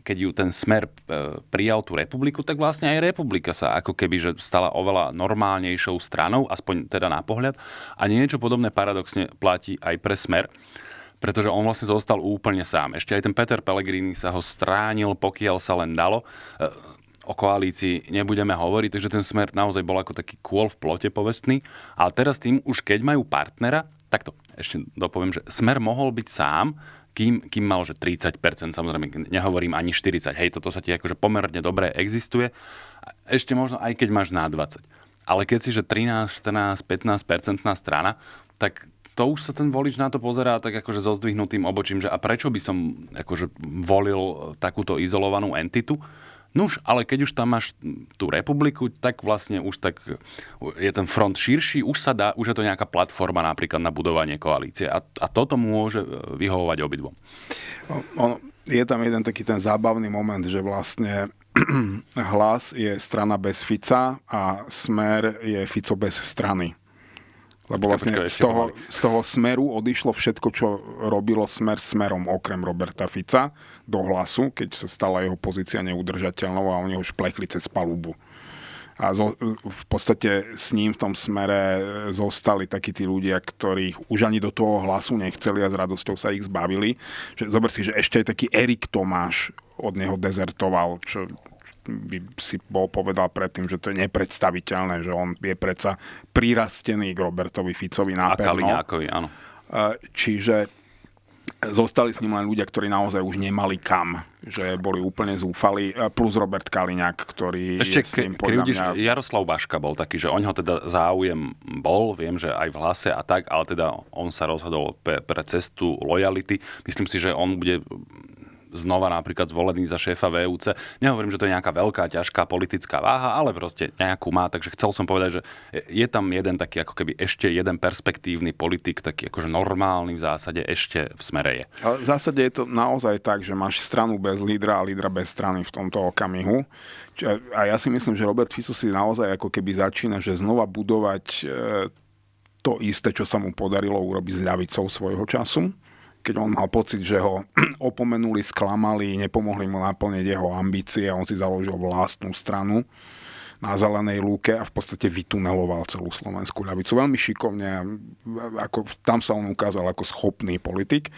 keď ju ten smer e, prijal tú republiku, tak vlastne aj republika sa ako keby že stala oveľa normálnejšou stranou, aspoň teda na pohľad. A niečo podobné paradoxne platí aj pre smer pretože on vlastne zostal úplne sám. Ešte aj ten Peter Pellegrini sa ho stránil, pokiaľ sa len dalo. O koalícii nebudeme hovoriť, takže ten smer naozaj bol ako taký kôl v plote povestný. Ale teraz tým už keď majú partnera, takto ešte dopoviem, že smer mohol byť sám, kým, kým mal, že 30%, samozrejme nehovorím ani 40%, hej, toto sa ti akože pomerne dobre existuje, ešte možno aj keď máš na 20. Ale keď si, že 13, 14, 15% strana, tak to už sa ten volič na to pozerá tak akože so zdvihnutým obočím, že a prečo by som akože volil takúto izolovanú entitu, Nuž, ale keď už tam máš tú republiku, tak vlastne už tak je ten front širší, už sa dá, už je to nejaká platforma napríklad na budovanie koalície a, a toto môže vyhovovať obidvom. On, je tam jeden taký ten zábavný moment, že vlastne hlas je strana bez Fica a smer je Fico bez strany. Lebo vlastne z toho, z toho smeru odišlo všetko, čo robilo smer smerom okrem Roberta Fica do hlasu, keď sa stala jeho pozícia neudržateľnou a oni už plechli cez palubu. A zo, v podstate s ním v tom smere zostali takí tí ľudia, ktorých už ani do toho hlasu nechceli a s radosťou sa ich zbavili. Že, zober si, že ešte aj taký Erik Tomáš od neho dezertoval, čo by si bol povedal predtým, že to je nepredstaviteľné, že on je predsa prirastený k Robertovi Ficovi na A Kaliňákovi, áno. Čiže zostali s ním len ľudia, ktorí naozaj už nemali kam, že boli úplne zúfali, plus Robert Kaliňák, ktorý Ešte je s ním podľa mňa... Jaroslav Baška bol taký, že on ho teda záujem bol, viem, že aj v hlase a tak, ale teda on sa rozhodol pre, pre cestu lojality. Myslím si, že on bude znova napríklad zvolený za šéfa VUC. Nehovorím, že to je nejaká veľká, ťažká politická váha, ale proste nejakú má. Takže chcel som povedať, že je tam jeden taký ako keby ešte jeden perspektívny politik, taký akože normálny v zásade ešte v smere je. Ale v zásade je to naozaj tak, že máš stranu bez lídra a lídra bez strany v tomto okamihu. A ja si myslím, že Robert Fico si naozaj ako keby začína, že znova budovať e, to isté, čo sa mu podarilo urobiť s ľavicou svojho času keď on mal pocit, že ho opomenuli, sklamali, nepomohli mu naplniť jeho ambície a on si založil vlastnú stranu na zelenej lúke a v podstate vytuneloval celú slovenskú ľavicu. Veľmi šikovne, ako, tam sa on ukázal ako schopný politik.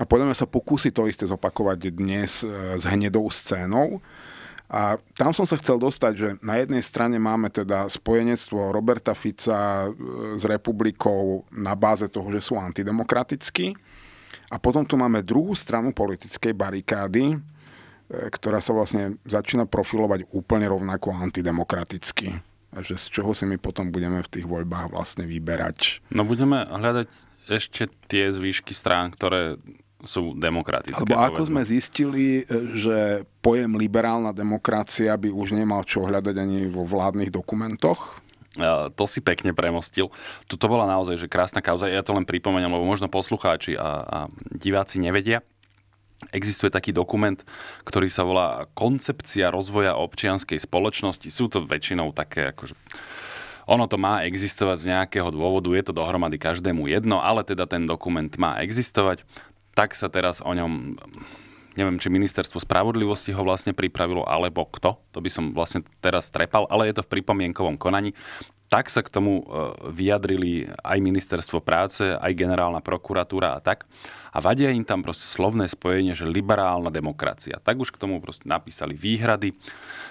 A poďme sa pokúsiť to isté zopakovať dnes e, s hnedou scénou. A tam som sa chcel dostať, že na jednej strane máme teda spojenectvo Roberta Fica e, s republikou na báze toho, že sú antidemokratickí a potom tu máme druhú stranu politickej barikády, e, ktorá sa vlastne začína profilovať úplne rovnako antidemokraticky. A že z čoho si my potom budeme v tých voľbách vlastne vyberať. No budeme hľadať ešte tie zvýšky strán, ktoré sú demokratické. Lebo ako sme zistili, e, že pojem liberálna demokracia by už nemal čo hľadať ani vo vládnych dokumentoch, to si pekne premostil. Toto bola naozaj že krásna kauza. Ja to len pripomeniem, lebo možno poslucháči a, a diváci nevedia. Existuje taký dokument, ktorý sa volá Koncepcia rozvoja občianskej spoločnosti. Sú to väčšinou také akože ono to má existovať z nejakého dôvodu, je to dohromady každému jedno, ale teda ten dokument má existovať. Tak sa teraz o ňom neviem, či ministerstvo spravodlivosti ho vlastne pripravilo, alebo kto, to by som vlastne teraz trepal, ale je to v pripomienkovom konaní. Tak sa k tomu e, vyjadrili aj ministerstvo práce, aj generálna prokuratúra a tak a vadia im tam proste slovné spojenie, že liberálna demokracia. Tak už k tomu proste napísali výhrady,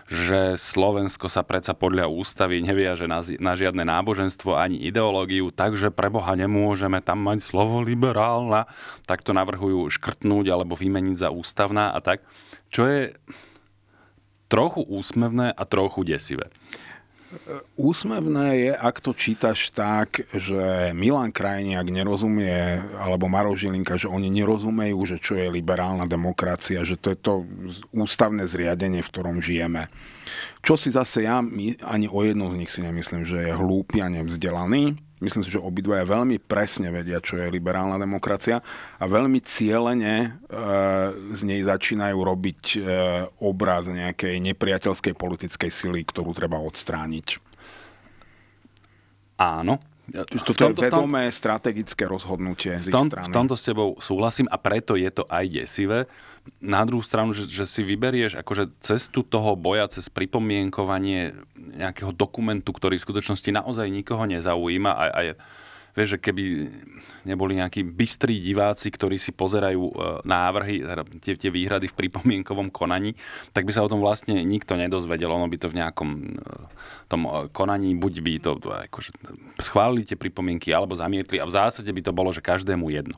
že Slovensko sa predsa podľa ústavy neviaže na, na žiadne náboženstvo ani ideológiu, takže pre Boha nemôžeme tam mať slovo liberálna, tak to navrhujú škrtnúť alebo vymeniť za ústavná a tak, čo je trochu úsmevné a trochu desivé. Úsmevné je, ak to čítaš tak, že Milan Krajniak nerozumie, alebo Maro Žilinka, že oni nerozumejú, že čo je liberálna demokracia, že to je to ústavné zriadenie, v ktorom žijeme. Čo si zase ja ani o jednom z nich si nemyslím, že je hlúpy a nevzdelaný. Myslím si, že obidvaja veľmi presne vedia, čo je liberálna demokracia a veľmi cieľene e, z nej začínajú robiť e, obraz nejakej nepriateľskej politickej sily, ktorú treba odstrániť. Áno, toto tomto, je vedomé tom, strategické rozhodnutie z ich tom, strany. V tomto s tebou súhlasím a preto je to aj desivé. Na druhú stranu, že, že si vyberieš akože cestu toho boja cez pripomienkovanie nejakého dokumentu, ktorý v skutočnosti naozaj nikoho nezaujíma a, a je, vieš, že keby neboli nejakí bystrí diváci, ktorí si pozerajú e, návrhy, teda tie, tie výhrady v pripomienkovom konaní, tak by sa o tom vlastne nikto nedozvedel. Ono by to v nejakom e, tom e, konaní buď by to akože, schválili tie pripomienky alebo zamietli a v zásade by to bolo, že každému jedno.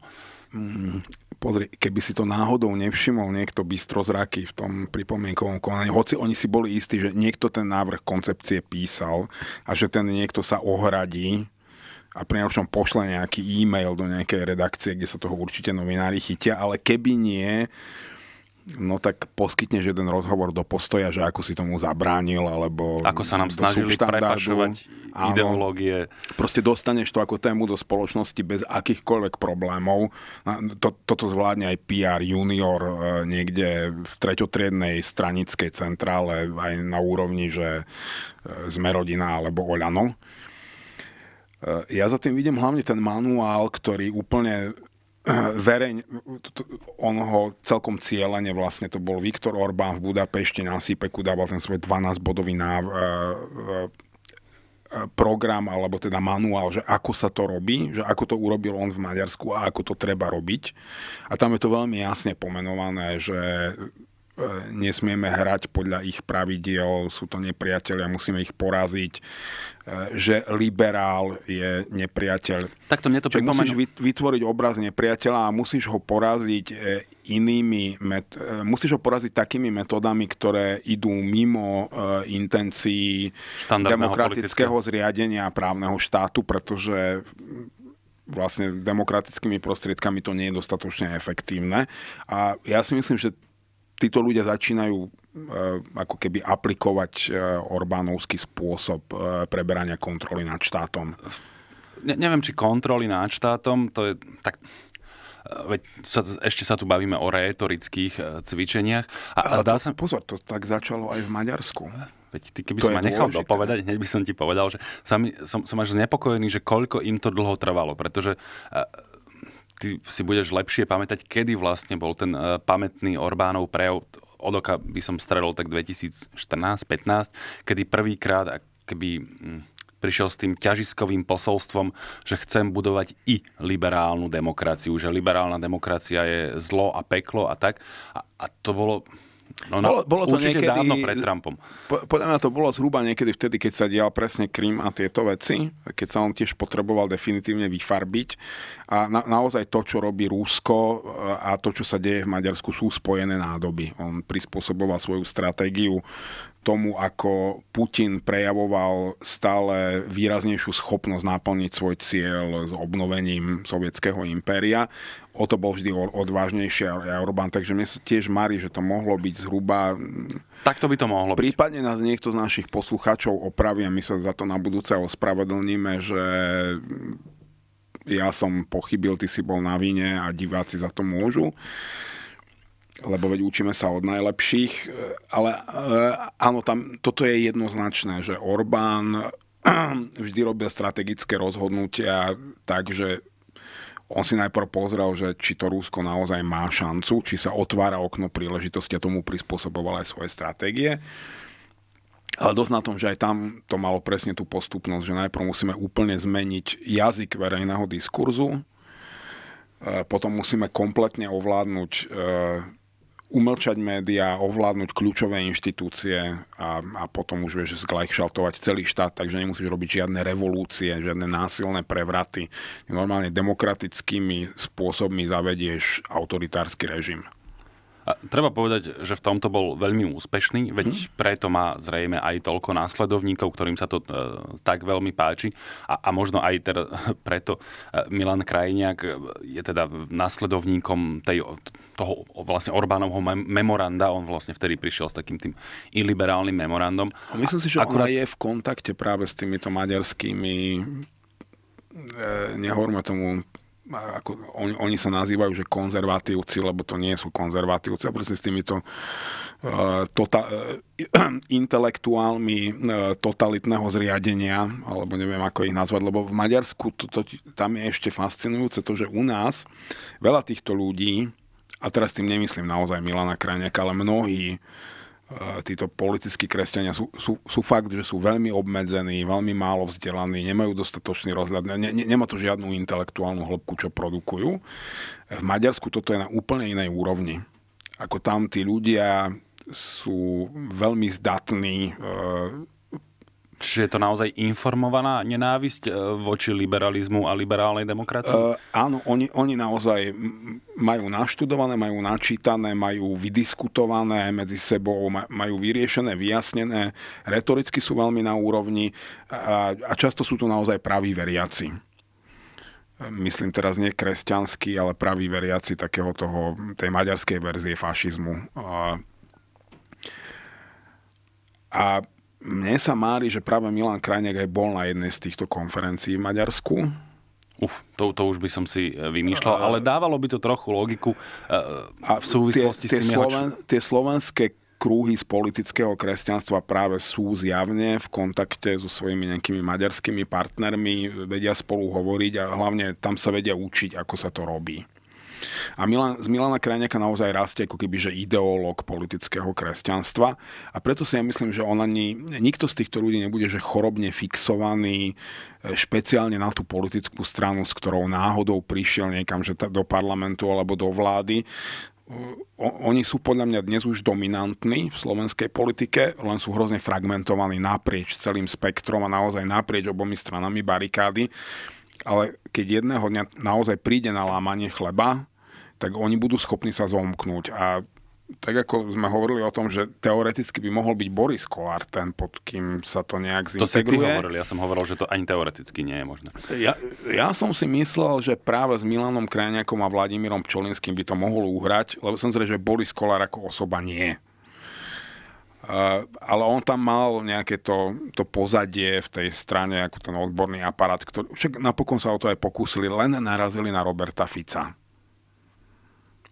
Pozri, keby si to náhodou nevšimol niekto bystrozraky v tom pripomienkovom konaní, hoci oni si boli istí, že niekto ten návrh koncepcie písal a že ten niekto sa ohradí a pri najlepšom pošle nejaký e-mail do nejakej redakcie, kde sa toho určite novinári chytia, ale keby nie, no tak poskytneš jeden rozhovor do postoja, že ako si tomu zabránil, alebo... Ako sa nám snažili prepašovať áno, ideológie. Proste dostaneš to ako tému do spoločnosti bez akýchkoľvek problémov. To, toto zvládne aj PR junior e, niekde v treťotriednej stranickej centrále aj na úrovni, že e, sme rodina alebo Oľano. E, ja za tým vidím hlavne ten manuál, ktorý úplne vereň, on ho celkom cieľene vlastne to bol Viktor Orbán v Budapešti na Sipeku dával ten svoj 12-bodový náv, e, e, program alebo teda manuál, že ako sa to robí, že ako to urobil on v Maďarsku a ako to treba robiť. A tam je to veľmi jasne pomenované, že E, nesmieme hrať podľa ich pravidiel, sú to nepriatelia, musíme ich poraziť, e, že liberál je nepriateľ. to mne to pripomenu... Musíš vytvoriť obraz nepriateľa a musíš ho poraziť e, inými, met- musíš ho poraziť takými metodami, ktoré idú mimo intencií demokratického zriadenia právneho štátu, pretože vlastne demokratickými prostriedkami to nie je dostatočne efektívne. A ja si myslím, že títo ľudia začínajú e, ako keby aplikovať e, Orbánovský spôsob e, preberania kontroly nad štátom. Ne, neviem, či kontroly nad štátom, to je tak... Veď sa, ešte sa tu bavíme o rétorických cvičeniach. A, a zdá sa... Pozor, to tak začalo aj v Maďarsku. Veď ty, keby to si ma nechal dôležité. dopovedať, hneď by som ti povedal, že som, som, som až znepokojený, že koľko im to dlho trvalo, pretože ty si budeš lepšie pamätať, kedy vlastne bol ten uh, pamätný Orbánov prejav, od oka by som strelol tak 2014-15, kedy prvýkrát keby hm, prišiel s tým ťažiskovým posolstvom, že chcem budovať i liberálnu demokraciu, že liberálna demokracia je zlo a peklo a tak. A, a to bolo No, no, bolo, bolo to niekedy, dávno pred Trumpom. Po, podľa mňa to bolo zhruba niekedy vtedy, keď sa dial presne Krym a tieto veci, keď sa on tiež potreboval definitívne vyfarbiť. A na, naozaj to, čo robí Rúsko e, a to, čo sa deje v Maďarsku, sú spojené nádoby. On prispôsoboval svoju stratégiu tomu, ako Putin prejavoval stále výraznejšiu schopnosť naplniť svoj cieľ s obnovením sovietského impéria. O to bol vždy odvážnejší a Orbán, takže mne sa tiež marí, že to mohlo byť zhruba... Tak to by to mohlo Prípadne nás niekto z našich poslucháčov opraví a my sa za to na budúce ospravedlníme, že ja som pochybil, ty si bol na vine a diváci za to môžu lebo veď učíme sa od najlepších, ale e, áno, tam, toto je jednoznačné, že Orbán vždy robil strategické rozhodnutia tak, že on si najprv pozrel, že či to Rúsko naozaj má šancu, či sa otvára okno príležitosti a tomu prispôsoboval aj svoje stratégie. Ale dosť na tom, že aj tam to malo presne tú postupnosť, že najprv musíme úplne zmeniť jazyk verejného diskurzu, e, potom musíme kompletne ovládnuť e, umlčať médiá, ovládnuť kľúčové inštitúcie a, a potom už vieš zglajšaltovať celý štát, takže nemusíš robiť žiadne revolúcie, žiadne násilné prevraty. Normálne demokratickými spôsobmi zavedieš autoritársky režim. A treba povedať, že v tomto bol veľmi úspešný, veď hmm. preto má zrejme aj toľko následovníkov, ktorým sa to e, tak veľmi páči. A, a možno aj teda preto e, Milan Krajniak je teda následovníkom tej, toho vlastne Orbánovho memoranda. On vlastne vtedy prišiel s takým tým iliberálnym memorandom. A myslím si, že Akurát... ona je v kontakte práve s týmito maďarskými e, nehovorme tomu ako oni, oni sa nazývajú, že konzervatívci, lebo to nie sú konzervatívci, a proste s týmito uh, tota, uh, intelektuálmi uh, totalitného zriadenia, alebo neviem ako ich nazvať, lebo v Maďarsku to, to, tam je ešte fascinujúce to, že u nás veľa týchto ľudí, a teraz tým nemyslím naozaj Milana Krajniaka, ale mnohí títo politickí kresťania sú, sú, sú fakt, že sú veľmi obmedzení, veľmi málo vzdelaní, nemajú dostatočný rozhľad, ne, ne, nemá to žiadnu intelektuálnu hĺbku, čo produkujú. V Maďarsku toto je na úplne inej úrovni. Ako tam tí ľudia sú veľmi zdatní, Čiže je to naozaj informovaná nenávisť e, voči liberalizmu a liberálnej demokracii? Uh, áno, oni, oni naozaj majú naštudované, majú načítané, majú vydiskutované medzi sebou, majú vyriešené, vyjasnené, retoricky sú veľmi na úrovni a, a často sú to naozaj praví veriaci. myslím teraz nie kresťanský, ale pravý veriaci takého toho, tej maďarskej verzie fašizmu. A, a mne sa mári, že práve Milan Krajniak aj bol na jednej z týchto konferencií v Maďarsku. Uf, to, to už by som si e, vymýšľal, ale dávalo by to trochu logiku uh, a v súvislosti tie, tie s tým Sloven, jeho... Tie slovenské krúhy z politického kresťanstva práve sú zjavne v kontakte so svojimi nejakými maďarskými partnermi, vedia spolu hovoriť a hlavne tam sa vedia učiť, ako sa to robí. A Milan, z Milana Krajňaka naozaj rastie ako keby, že ideológ politického kresťanstva a preto si ja myslím, že on ani, nikto z týchto ľudí nebude, že chorobne fixovaný e, špeciálne na tú politickú stranu, s ktorou náhodou prišiel niekam, že do parlamentu alebo do vlády oni sú podľa mňa dnes už dominantní v slovenskej politike, len sú hrozne fragmentovaní naprieč celým spektrom a naozaj naprieč obomi stranami barikády. Ale keď jedného dňa naozaj príde na lámanie chleba, tak oni budú schopní sa zomknúť. A tak ako sme hovorili o tom, že teoreticky by mohol byť Boris Kolár ten, pod kým sa to nejak zintegruje. To si ty hovorili, ja som hovoril, že to ani teoreticky nie je možné. Ja, ja som si myslel, že práve s Milanom Krajňakom a Vladimírom Pčolinským by to mohol uhrať, lebo som zrejme, že Boris Kolár ako osoba nie. Uh, ale on tam mal nejaké to, to pozadie v tej strane, ako ten odborný aparát, ktorý, však napokon sa o to aj pokúsili, len narazili na Roberta Fica.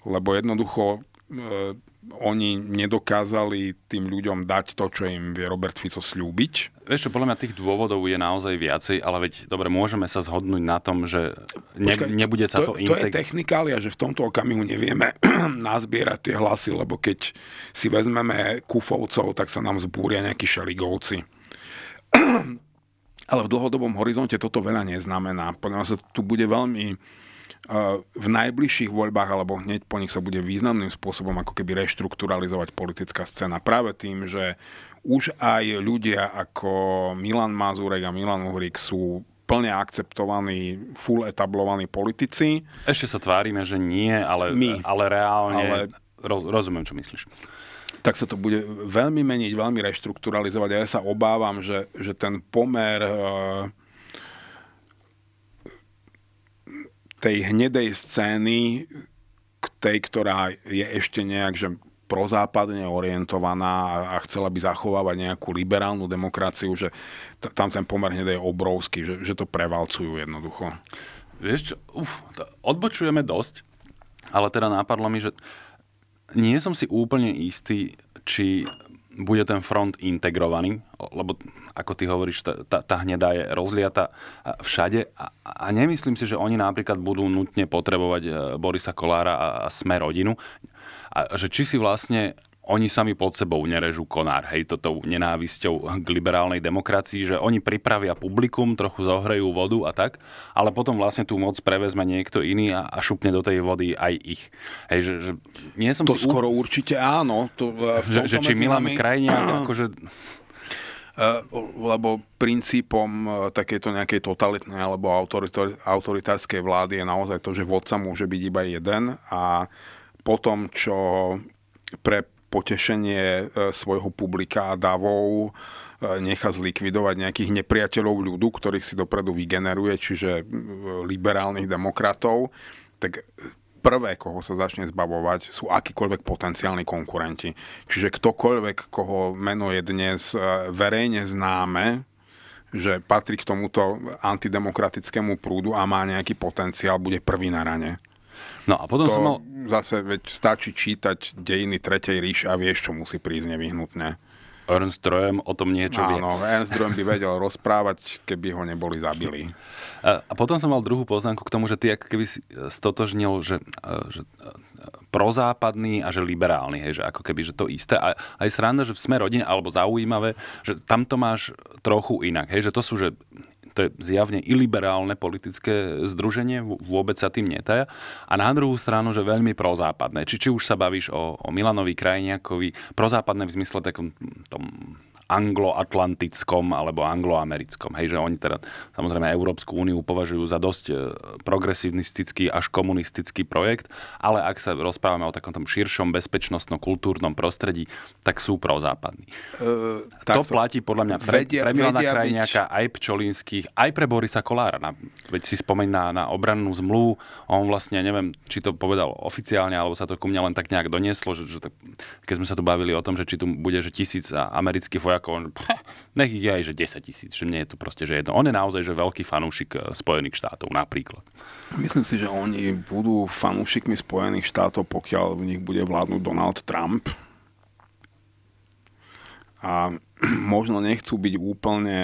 Lebo jednoducho E, oni nedokázali tým ľuďom dať to, čo im vie Robert Fico slúbiť. Vieš čo, podľa mňa tých dôvodov je naozaj viacej, ale veď dobre, môžeme sa zhodnúť na tom, že ne, Počkaj, nebude sa to, to integ... To je technikália, že v tomto okamihu nevieme nazbierať tie hlasy, lebo keď si vezmeme kufovcov, tak sa nám zbúria nejakí šeligovci. ale v dlhodobom horizonte toto veľa neznamená. Podľa mňa sa tu bude veľmi v najbližších voľbách alebo hneď po nich sa bude významným spôsobom ako keby reštrukturalizovať politická scéna. Práve tým, že už aj ľudia ako Milan Mazurek a Milan Uhrik sú plne akceptovaní, full etablovaní politici. Ešte sa tvárime, že nie, ale, My, ale reálne ale, roz, rozumiem, čo myslíš tak sa to bude veľmi meniť, veľmi reštrukturalizovať a ja sa obávam, že, že ten pomer uh, tej hnedej scény k tej, ktorá je ešte nejak, že prozápadne orientovaná a chcela by zachovávať nejakú liberálnu demokraciu, že t- tam ten pomer hnedej je obrovský, že, že to prevalcujú jednoducho. Vieš čo, uf, odbočujeme dosť, ale teda nápadlo mi, že nie som si úplne istý, či bude ten front integrovaný, lebo ako ty hovoríš, tá, tá, tá hnedá je rozliata všade a, a nemyslím si, že oni napríklad budú nutne potrebovať e, Borisa Kolára a, a Sme rodinu. A že či si vlastne oni sami pod sebou nerežú konár, hej, toto nenávisťou k liberálnej demokracii, že oni pripravia publikum, trochu zohrejú vodu a tak, ale potom vlastne tú moc prevezme niekto iný a, a šupne do tej vody aj ich. Hej, že, že nie som to si skoro u... určite áno. To, e, že, že či Milan nami... Krajniak, akože Uh, lebo princípom uh, takéto nejakej totalitnej alebo autoritárskej vlády je naozaj to, že vodca môže byť iba jeden a potom, čo pre potešenie e, svojho publika a davov e, nechá zlikvidovať nejakých nepriateľov ľudu, ktorých si dopredu vygeneruje, čiže liberálnych demokratov, tak prvé, koho sa začne zbavovať, sú akýkoľvek potenciálni konkurenti. Čiže ktokoľvek, koho meno je dnes e, verejne známe, že patrí k tomuto antidemokratickému prúdu a má nejaký potenciál, bude prvý na rane. No a potom to som mal... zase veď stačí čítať dejiny Tretej ríše a vieš, čo musí prísť nevyhnutne. Ernst Drojem o tom niečo vie. Áno, Ernst Drojem by vedel rozprávať, keby ho neboli zabili. A, a potom som mal druhú poznámku k tomu, že ty ako keby si stotožnil, že, že prozápadný a že liberálny, hej, že ako keby, že to isté. A aj sranda, že v Sme rodine, alebo zaujímavé, že tam to máš trochu inak, hej, že to sú, že to je zjavne iliberálne politické združenie, vôbec sa tým netaja. A na druhú stranu, že veľmi prozápadné. Či, či už sa bavíš o, o Milanovi Krajniakovi, prozápadné v zmysle takom tom angloatlantickom alebo angloamerickom. Hej, že oni teda samozrejme Európsku úniu považujú za dosť e, progresivnistický až komunistický projekt, ale ak sa rozprávame o takom tom širšom bezpečnostno-kultúrnom prostredí, tak sú prozápadní. Uh, to platí podľa mňa pre, vedia, pre Milana Krajniaka, byť... aj Pčolinských, aj pre Borisa Kolára. Na, veď si spomeň na, na obrannú zmluvu, on vlastne, neviem, či to povedal oficiálne, alebo sa to ku mne len tak nejak donieslo, že, že tak, keď sme sa tu bavili o tom, že či tu bude, že tisíc amerických vojakov, on, nech ich aj, že 10 tisíc, že mne je to proste, že jedno. On je naozaj, že veľký fanúšik eh, Spojených štátov napríklad. Myslím si, že oni budú fanúšikmi Spojených štátov, pokiaľ v nich bude vládnuť Donald Trump. A možno nechcú byť úplne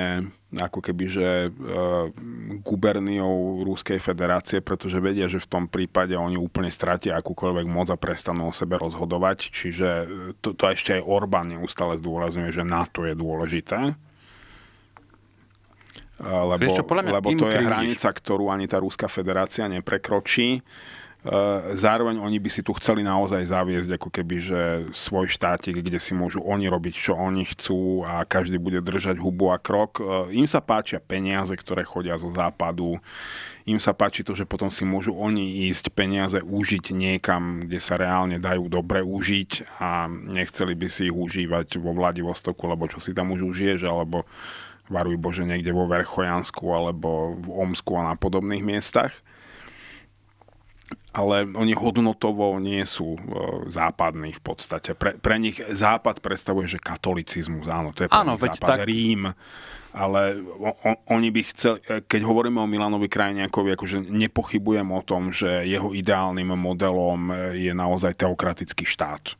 ako keby, že e, guberniou Ruskej federácie, pretože vedia, že v tom prípade oni úplne stratia akúkoľvek moc a prestanú o sebe rozhodovať. Čiže to, to ešte aj Orbán neustále zdôrazňuje, že NATO je dôležité. Lebo, čo, lebo to je hranica, ktorú ani tá Ruská federácia neprekročí. Eh, zároveň oni by si tu chceli naozaj zaviesť ako keby, že svoj štátik, kde si môžu oni robiť, čo oni chcú a každý bude držať hubu a krok. Eh, im sa páčia peniaze, ktoré chodia zo západu. Im sa páči to, že potom si môžu oni ísť peniaze užiť niekam, kde sa reálne dajú dobre užiť a nechceli by si ich užívať vo Vladivostoku, lebo čo si tam už užiješ, alebo varuj Bože niekde vo Verchojansku alebo v Omsku a na podobných miestach ale oni hodnotovo nie sú e, západní v podstate. Pre, pre nich západ predstavuje, že katolicizmus, áno, to je pre áno, nich západ, tak... Rím, ale on, oni by chceli, e, keď hovoríme o Milanovi Krajniakovi, akože nepochybujem o tom, že jeho ideálnym modelom je naozaj teokratický štát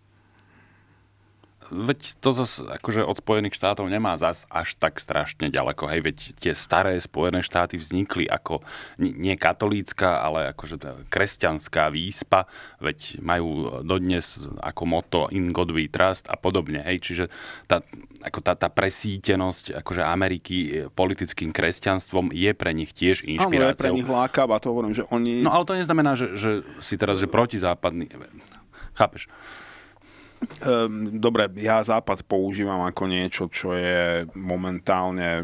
veď to zase akože od Spojených štátov nemá zas až tak strašne ďaleko. Hej, veď tie staré Spojené štáty vznikli ako nie katolícka, ale akože kresťanská výspa, veď majú dodnes ako moto In God We Trust a podobne. Hej, čiže tá, ako tá, tá presítenosť akože Ameriky politickým kresťanstvom je pre nich tiež inšpiráciou. Áno, je pre nich lákav a to hovorím, že oni... No ale to neznamená, že, že si teraz, že protizápadný... Chápeš? Ehm, dobre, ja Západ používam ako niečo, čo je momentálne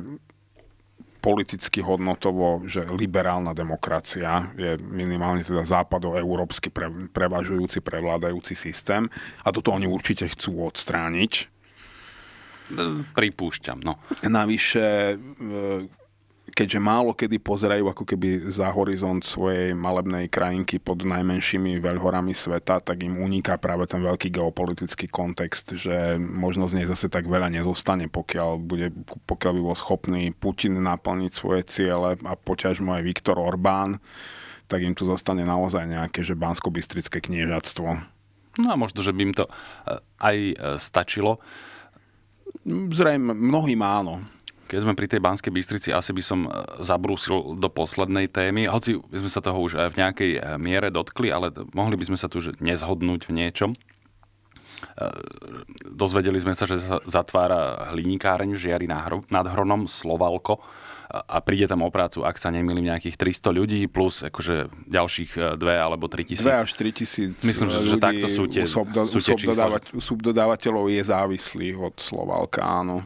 politicky hodnotovo, že liberálna demokracia je minimálne teda západo-európsky pre, prevažujúci, prevládajúci systém a toto oni určite chcú odstrániť. Pripúšťam, no. Navyše keďže málo kedy pozerajú ako keby za horizont svojej malebnej krajinky pod najmenšími veľhorami sveta, tak im uniká práve ten veľký geopolitický kontext, že možno z nej zase tak veľa nezostane, pokiaľ, bude, pokiaľ by bol schopný Putin naplniť svoje ciele a poťažmo aj Viktor Orbán, tak im tu zostane naozaj nejaké, že bansko-bystrické kniežatstvo. No a možno, že by im to eh, aj eh, stačilo. Zrejme, mnohým áno. Keď sme pri tej Banskej Bystrici, asi by som e, zabrúsil do poslednej témy, hoci sme sa toho už v nejakej e, miere dotkli, ale mohli by sme sa tu nezhodnúť v niečom. E, dozvedeli sme sa, že sa zatvára hliníkáreň v Žiari nad Hronom Slovalko a príde tam o prácu, ak sa nemýlim, nejakých 300 ľudí plus akože ďalších 2 alebo 3 tisíc. 2 až 3 tisíc Myslím, že, že takto sú tie, subdo, sú tie subdodávateľov je závislých od Slovalka, áno.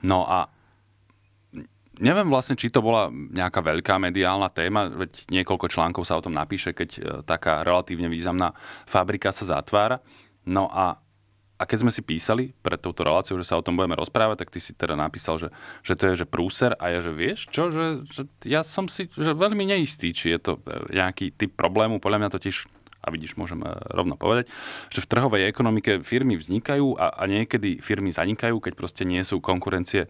No a neviem vlastne, či to bola nejaká veľká mediálna téma, veď niekoľko článkov sa o tom napíše, keď e, taká relatívne významná fabrika sa zatvára. No a, a keď sme si písali pred touto reláciou, že sa o tom budeme rozprávať, tak ty si teda napísal, že, že to je že prúser a ja, že vieš čo, že, že ja som si že veľmi neistý, či je to e, nejaký typ problému. Podľa mňa totiž a vidíš, môžem e, rovno povedať, že v trhovej ekonomike firmy vznikajú a, a niekedy firmy zanikajú, keď proste nie sú konkurencie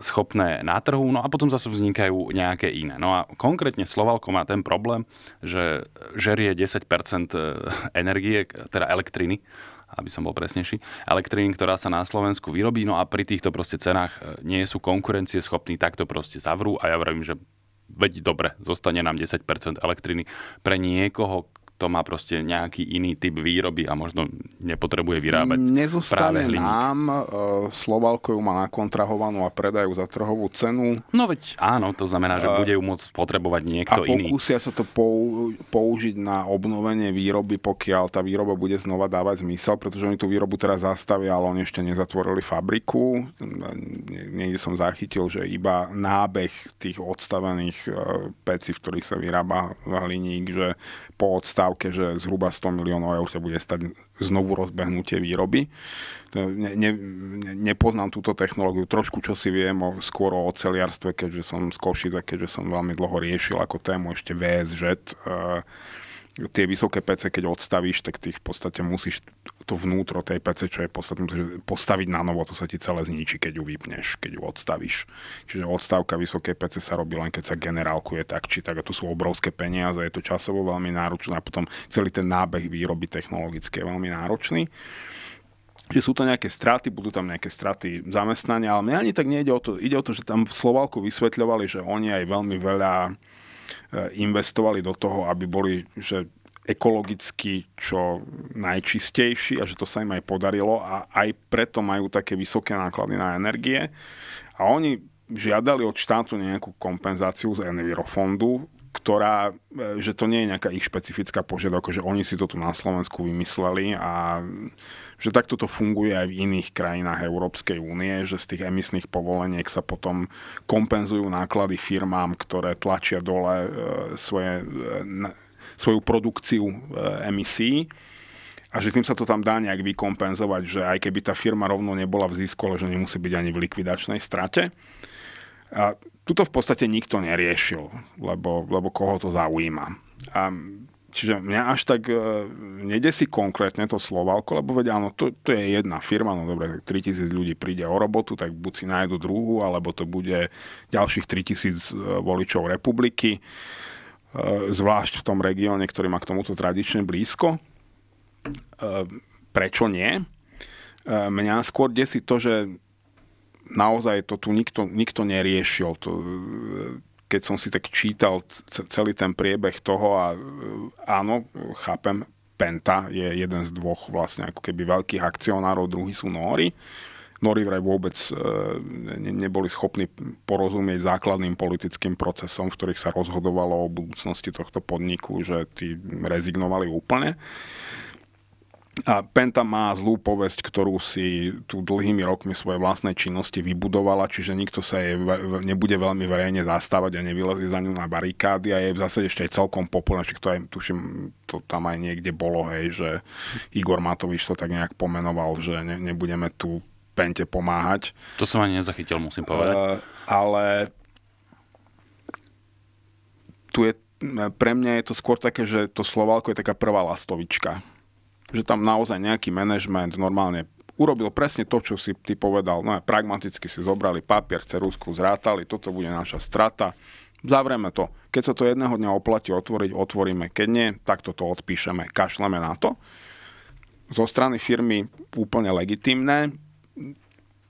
schopné na trhu, no a potom zase vznikajú nejaké iné. No a konkrétne Slovalko má ten problém, že žerie 10% e, energie, teda elektriny, aby som bol presnejší, elektriny, ktorá sa na Slovensku vyrobí, no a pri týchto proste cenách e, nie sú konkurencie schopní, tak to proste zavrú a ja vravím, že veď dobre, zostane nám 10% elektriny pre niekoho, to má proste nejaký iný typ výroby a možno nepotrebuje vyrábať Nezostane práve hliník. nám, e, Slovalko ju má nakontrahovanú a predajú za trhovú cenu. No veď áno, to znamená, že bude ju môcť potrebovať niekto a iný. pokúsia sa to pou, použiť na obnovenie výroby, pokiaľ tá výroba bude znova dávať zmysel, pretože oni tú výrobu teraz zastavia, ale oni ešte nezatvorili fabriku. Niekde som zachytil, že iba nábeh tých odstavených e, pecí, v ktorých sa vyrába hliník, že po odstávke, že zhruba 100 miliónov eur sa bude stať znovu rozbehnutie výroby. Ne, ne, nepoznám túto technológiu, trošku čo si viem o, skôr o oceliarstve, keďže som z Košice, keďže som veľmi dlho riešil ako tému ešte VSŽ. Uh, tie vysoké PC, keď odstavíš, tak ty v podstate musíš to vnútro tej PC, čo je podstatné, postaviť na novo, to sa ti celé zničí, keď ju vypneš, keď ju odstavíš. Čiže odstavka vysokej PC sa robí len keď sa generálkuje tak či tak a to sú obrovské peniaze, je to časovo veľmi náročné a potom celý ten nábeh výroby technologicky je veľmi náročný že sú to nejaké straty, budú tam nejaké straty zamestnania, ale mňa ani tak nejde o to. Ide o to, že tam v Slovalku vysvetľovali, že oni aj veľmi veľa investovali do toho, aby boli že ekologicky čo najčistejší a že to sa im aj podarilo a aj preto majú také vysoké náklady na energie. A oni žiadali od štátu nejakú kompenzáciu z Envirofondu, ktorá, eh, že to nie je nejaká ich špecifická požiadavka, že oni si to tu na Slovensku vymysleli a že takto to funguje aj v iných krajinách Európskej únie, že z tých emisných povoleniek sa potom kompenzujú náklady firmám, ktoré tlačia dole e, svoje, e, svoju produkciu e, emisí a že tým sa to tam dá nejak vykompenzovať, že aj keby tá firma rovno nebola v zisku, ale že nemusí byť ani v likvidačnej strate. A tuto v podstate nikto neriešil, lebo, lebo koho to zaujíma. A Čiže mňa až tak uh, nedesí konkrétne to Slovalko, lebo veď áno, to, to je jedna firma, no dobre, 3000 ľudí príde o robotu, tak buď si nájdu druhú, alebo to bude ďalších 3000 uh, e, voličov republiky, uh, zvlášť v tom regióne, ktorý má k tomuto tradične blízko. Uh, prečo nie? Uh, mňa skôr desí to, že naozaj to tu nikto, nikto neriešil. To, keď som si tak čítal celý ten priebeh toho a e, áno, chápem, Penta je jeden z dvoch vlastne ako keby veľkých akcionárov, druhý sú Nóri. Nóri vraj vôbec e, ne, neboli schopní porozumieť základným politickým procesom, v ktorých sa rozhodovalo o budúcnosti tohto podniku, že tí rezignovali úplne. A Penta má zlú povesť, ktorú si tu dlhými rokmi svojej vlastnej činnosti vybudovala, čiže nikto sa jej nebude veľmi verejne zastávať a nevylezí za ňu na barikády a je v zásade ešte aj celkom populárne, to aj, tuším, to tam aj niekde bolo, hej, že Igor Matovič to tak nejak pomenoval, že ne, nebudeme tu Pente pomáhať. To som ani nezachytil, musím povedať. Uh, ale tu je, pre mňa je to skôr také, že to Slovalko je taká prvá lastovička že tam naozaj nejaký manažment normálne urobil presne to, čo si ty povedal. No pragmaticky si zobrali papier, cerusku, zrátali, toto bude naša strata, zavreme to. Keď sa to jedného dňa oplatí otvoriť, otvoríme. Keď nie, tak toto odpíšeme, kašleme na to. Zo strany firmy úplne legitimné.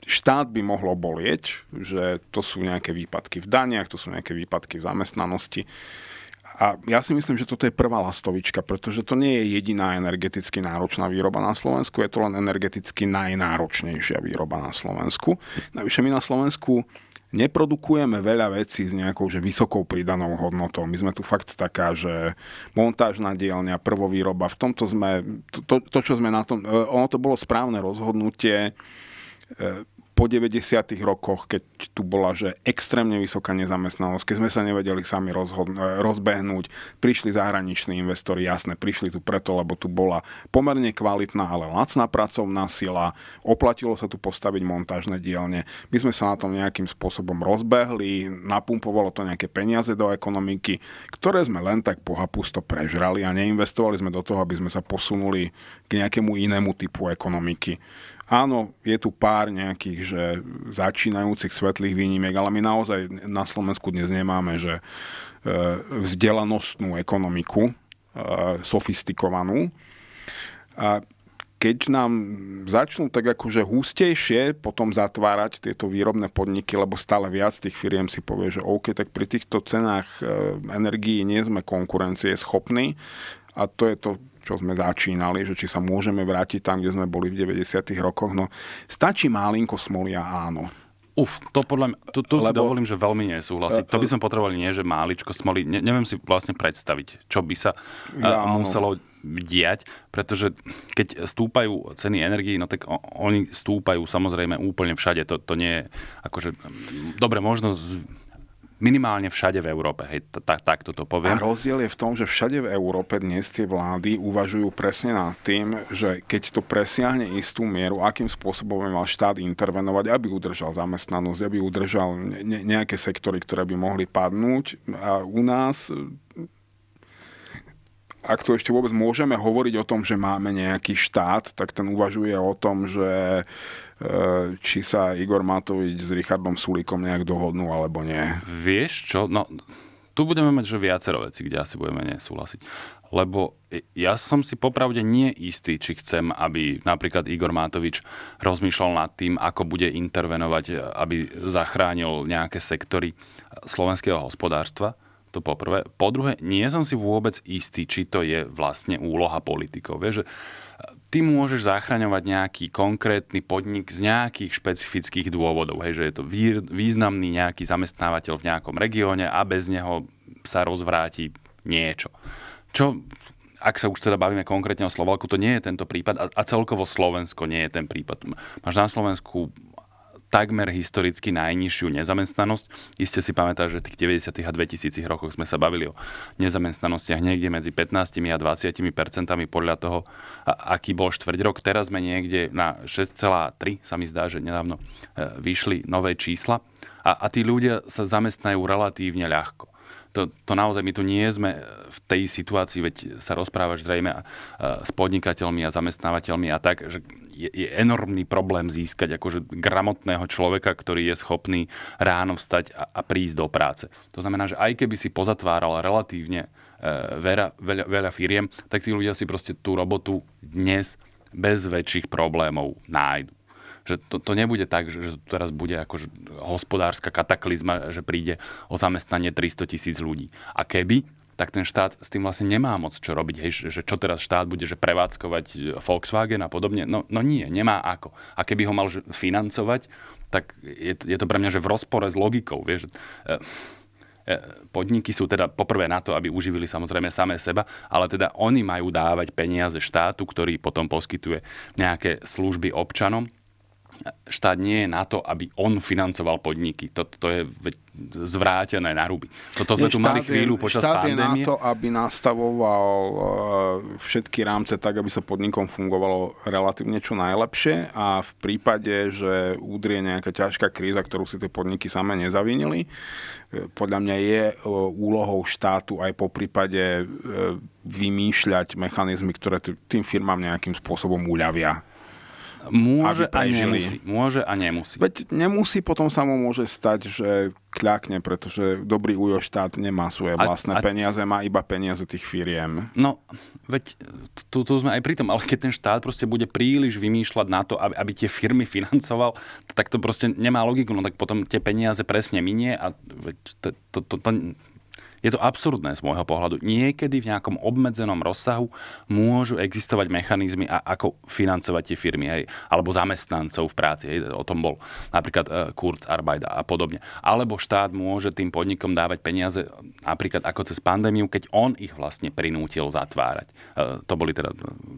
Štát by mohlo bolieť, že to sú nejaké výpadky v daniach, to sú nejaké výpadky v zamestnanosti a ja si myslím, že toto je prvá lastovička, pretože to nie je jediná energeticky náročná výroba na Slovensku, je to len energeticky najnáročnejšia výroba na Slovensku. Navyše my na Slovensku neprodukujeme veľa vecí s nejakou že vysokou pridanou hodnotou. My sme tu fakt taká, že montážna dielňa, prvovýroba, v tomto sme, to, to, to čo sme na tom, e, ono to bolo správne rozhodnutie, e, po 90. rokoch, keď tu bola že extrémne vysoká nezamestnanosť, keď sme sa nevedeli sami rozhodn- e, rozbehnúť, prišli zahraniční investori, jasne, prišli tu preto, lebo tu bola pomerne kvalitná, ale lacná pracovná sila, oplatilo sa tu postaviť montážne dielne, my sme sa na tom nejakým spôsobom rozbehli, napumpovalo to nejaké peniaze do ekonomiky, ktoré sme len tak pohapusto prežrali a neinvestovali sme do toho, aby sme sa posunuli k nejakému inému typu ekonomiky. Áno, je tu pár nejakých že začínajúcich svetlých výnimiek, ale my naozaj na Slovensku dnes nemáme že e, vzdelanostnú ekonomiku, e, sofistikovanú. A keď nám začnú tak akože hústejšie potom zatvárať tieto výrobné podniky, lebo stále viac tých firiem si povie, že OK, tak pri týchto cenách e, energií nie sme konkurencie schopní a to je to, čo sme začínali, že či sa môžeme vrátiť tam, kde sme boli v 90. rokoch. No, stačí malinko smoly a áno. Uf, to podľa mňa, tu, tu Lebo, si dovolím, že veľmi nesúhlasiť. To by sme potrebovali nie, že máličko smoly. Ne, neviem si vlastne predstaviť, čo by sa ja, uh, muselo diať, pretože keď stúpajú ceny energií, no tak oni stúpajú samozrejme úplne všade. To, to nie je akože... Dobre, možno z, minimálne všade v Európe, hej, tak, takto to poviem. A rozdiel je v tom, že všade v Európe dnes tie vlády uvažujú presne nad tým, že keď to presiahne istú mieru, akým spôsobom mal štát intervenovať, aby udržal zamestnanosť, aby udržal ne- nejaké sektory, ktoré by mohli padnúť. A u nás ak to ešte vôbec môžeme hovoriť o tom, že máme nejaký štát, tak ten uvažuje o tom, že či sa Igor Matovič s Richardom Sulíkom nejak dohodnú, alebo nie. Vieš čo? No, tu budeme mať že viacero veci, kde asi budeme nesúhlasiť. Lebo ja som si popravde nie istý, či chcem, aby napríklad Igor Matovič rozmýšľal nad tým, ako bude intervenovať, aby zachránil nejaké sektory slovenského hospodárstva to poprvé. Po druhé, nie som si vôbec istý, či to je vlastne úloha politikov. Vieš, že e, ty môžeš zachraňovať nejaký konkrétny podnik z nejakých špecifických dôvodov. Hej, že je to významný nejaký zamestnávateľ v nejakom regióne a bez neho sa rozvráti niečo. Čo ak sa už teda bavíme konkrétne o Slovalku, to nie je tento prípad a, a celkovo Slovensko nie je ten prípad. Máš na Slovensku takmer historicky najnižšiu nezamestnanosť. Iste si pamätáš, že v tých 90. a 2000 rokoch sme sa bavili o nezamestnanostiach niekde medzi 15 a 20 percentami podľa toho, aký bol štvrť rok. Teraz sme niekde na 6,3, sa mi zdá, že nedávno e, vyšli nové čísla. A, a tí ľudia sa zamestnajú relatívne ľahko to, to naozaj my tu nie sme v tej situácii, veď sa rozprávaš zrejme s podnikateľmi a zamestnávateľmi a tak, že je, je enormný problém získať akože gramotného človeka, ktorý je schopný ráno vstať a, a prísť do práce. To znamená, že aj keby si pozatváral relatívne e, veľa, veľa, veľa firiem, tak tí ľudia si proste tú robotu dnes bez väčších problémov nájdu že to, to nebude tak, že, že teraz bude ako hospodárska kataklizma, že príde o zamestnanie 300 tisíc ľudí. A keby, tak ten štát s tým vlastne nemá moc čo robiť. Hej, že čo teraz štát bude, že prevádzkovať Volkswagen a podobne. No, no nie, nemá ako. A keby ho mal financovať, tak je, je to pre mňa že v rozpore s logikou. Vieš, e, e, podniky sú teda poprvé na to, aby uživili samozrejme samé seba, ale teda oni majú dávať peniaze štátu, ktorý potom poskytuje nejaké služby občanom štát nie je na to, aby on financoval podniky. To, to je zvrátené na ruby. Toto sme tu mali chvíľu počas štát pandémie. je na to, aby nastavoval e, všetky rámce tak, aby sa podnikom fungovalo relatívne čo najlepšie a v prípade, že údrie nejaká ťažká kríza, ktorú si tie podniky same nezavinili, e, podľa mňa je e, úlohou štátu aj po prípade vymýšľať mechanizmy, ktoré tým firmám nejakým spôsobom uľavia Môže a nemusí. Môže a nemusí. Veď nemusí, potom sa mu môže stať, že kľakne, pretože dobrý ujo štát nemá svoje vlastné a, a, peniaze, má iba peniaze tých firiem. No, veď tu, tu sme aj pri tom, ale keď ten štát proste bude príliš vymýšľať na to, aby, aby tie firmy financoval, tak to proste nemá logiku, no tak potom tie peniaze presne minie a veď to, to, to, to je to absurdné z môjho pohľadu. Niekedy v nejakom obmedzenom rozsahu môžu existovať mechanizmy, a ako financovať tie firmy, hej, alebo zamestnancov v práci. Hej, o tom bol napríklad uh, Kurzarbeit a podobne. Alebo štát môže tým podnikom dávať peniaze napríklad ako cez pandémiu, keď on ich vlastne prinútil zatvárať. Uh, to boli teda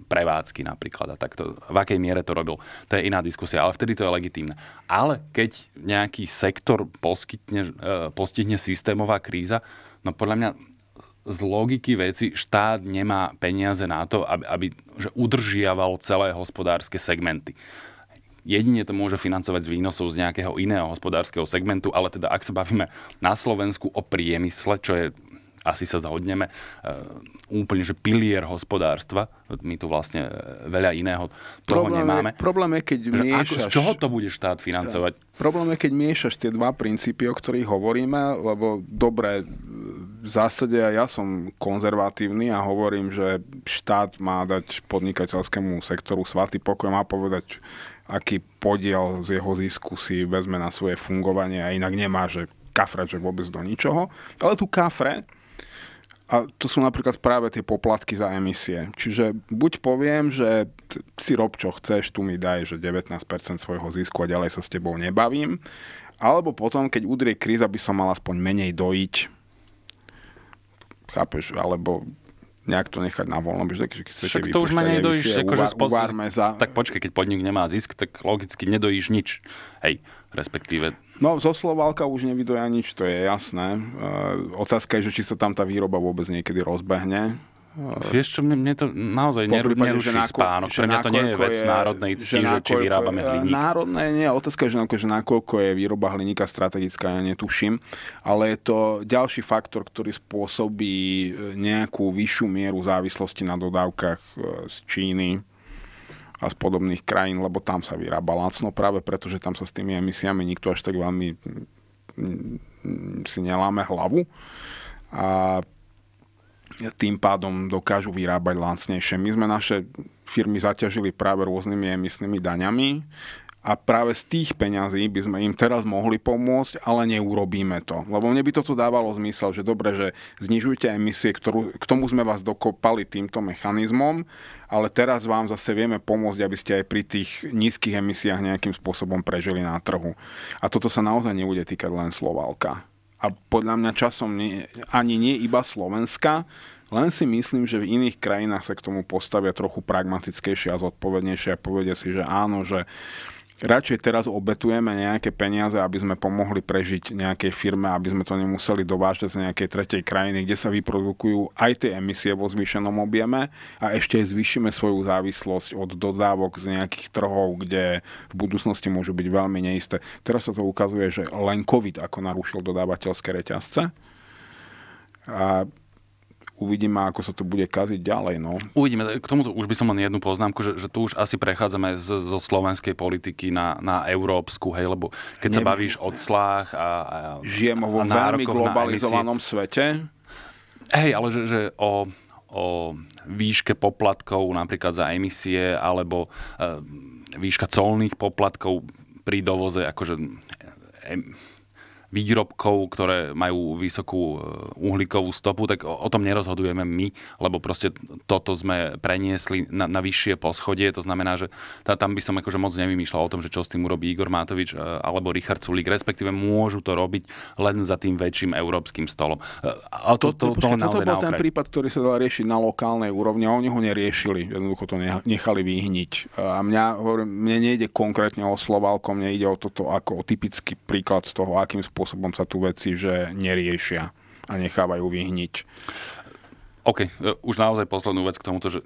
prevádzky napríklad a takto. V akej miere to robil, to je iná diskusia, ale vtedy to je legitímne. Ale keď nejaký sektor poskytne, uh, postihne systémová kríza, No podľa mňa z logiky veci štát nemá peniaze na to, aby, aby že udržiaval celé hospodárske segmenty. Jedine to môže financovať z výnosov z nejakého iného hospodárskeho segmentu, ale teda ak sa bavíme na Slovensku o priemysle, čo je asi sa zhodneme, e, úplne, že pilier hospodárstva, my tu vlastne e, veľa iného toho problém nemáme. Je, problém je, keď miešaš... Ako, z čoho to bude štát financovať? Problém je, keď miešaš tie dva princípy, o ktorých hovoríme, lebo dobre, v zásade ja som konzervatívny a hovorím, že štát má dať podnikateľskému sektoru svatý pokoj, má povedať, aký podiel z jeho zisku si vezme na svoje fungovanie a inak nemá, že kafre, že vôbec do ničoho. Ale tu kafre a to sú napríklad práve tie poplatky za emisie. Čiže buď poviem, že si rob čo chceš, tu mi daj, že 19% svojho zisku a ďalej sa s tebou nebavím, alebo potom, keď udrie kríza, by som mal aspoň menej dojiť. Chápeš? Alebo nejak to nechať na voľno, že keď chcete Však to už menej dojíš, akože spod... za... Tak počkaj, keď podnik nemá zisk, tak logicky nedojíš nič. Hej, respektíve... No, zo Slovalka už nevydoja nič, to je jasné. Uh, otázka je, že či sa tam tá výroba vôbec niekedy rozbehne. Vieš čo, mne, mne to naozaj ner, prípade, neruší že spánok. Pre mňa to nie je vec je, národnej cti, že, že či vyrábame hliník. Národné nie, otázka je, že, že nakoľko je výroba hliníka strategická, ja netuším. Ale je to ďalší faktor, ktorý spôsobí e, nejakú vyššiu mieru závislosti na dodávkach e, z Číny a z podobných krajín, lebo tam sa vyrába lacno práve preto, že tam sa s tými emisiami nikto až tak veľmi si neláme hlavu. A tým pádom dokážu vyrábať lacnejšie. My sme naše firmy zaťažili práve rôznymi emisnými daňami a práve z tých peňazí by sme im teraz mohli pomôcť, ale neurobíme to. Lebo mne by toto dávalo zmysel, že dobre, že znižujte emisie, ktorú, k tomu sme vás dokopali týmto mechanizmom, ale teraz vám zase vieme pomôcť, aby ste aj pri tých nízkych emisiách nejakým spôsobom prežili na trhu. A toto sa naozaj nebude týkať len Slovalka a podľa mňa časom nie, ani nie iba Slovenska, len si myslím, že v iných krajinách sa k tomu postavia trochu pragmatickejšie a zodpovednejšie a povedia si, že áno, že radšej teraz obetujeme nejaké peniaze, aby sme pomohli prežiť nejakej firme, aby sme to nemuseli dovážať z nejakej tretej krajiny, kde sa vyprodukujú aj tie emisie vo zvýšenom objeme a ešte zvýšime svoju závislosť od dodávok z nejakých trhov, kde v budúcnosti môžu byť veľmi neisté. Teraz sa to ukazuje, že len COVID ako narušil dodávateľské reťazce. A uvidíme, ako sa to bude kaziť ďalej. No. Uvidíme. K tomuto už by som len jednu poznámku, že, že tu už asi prechádzame z, zo slovenskej politiky na, na európsku, hej, lebo keď Neviem. sa bavíš o clách a, a Žijeme vo veľmi globalizovanom svete. Hej, ale že, že o, o výške poplatkov napríklad za emisie alebo e, výška colných poplatkov pri dovoze akože e, výrobkov, ktoré majú vysokú e, uhlíkovú stopu, tak o, o tom nerozhodujeme my, lebo proste toto sme preniesli na, na vyššie poschodie, to znamená, že tá, tam by som akože moc nevymýšľal o tom, že čo s tým urobí Igor Matovič e, alebo Richard Sulík, respektíve môžu to robiť len za tým väčším európskym stolom. E, a to, to, to, počkej, to toto bol ten prípad, ktorý sa dal riešiť na lokálnej úrovni a oni ho neriešili, jednoducho to nechali vyhniť. A mňa, mne nejde konkrétne o Slovalko, mne ide o toto ako o typický príklad toho, akým spôsobom spôsobom sa tu veci, že neriešia a nechávajú vyhniť. OK, e, už naozaj poslednú vec k tomuto, že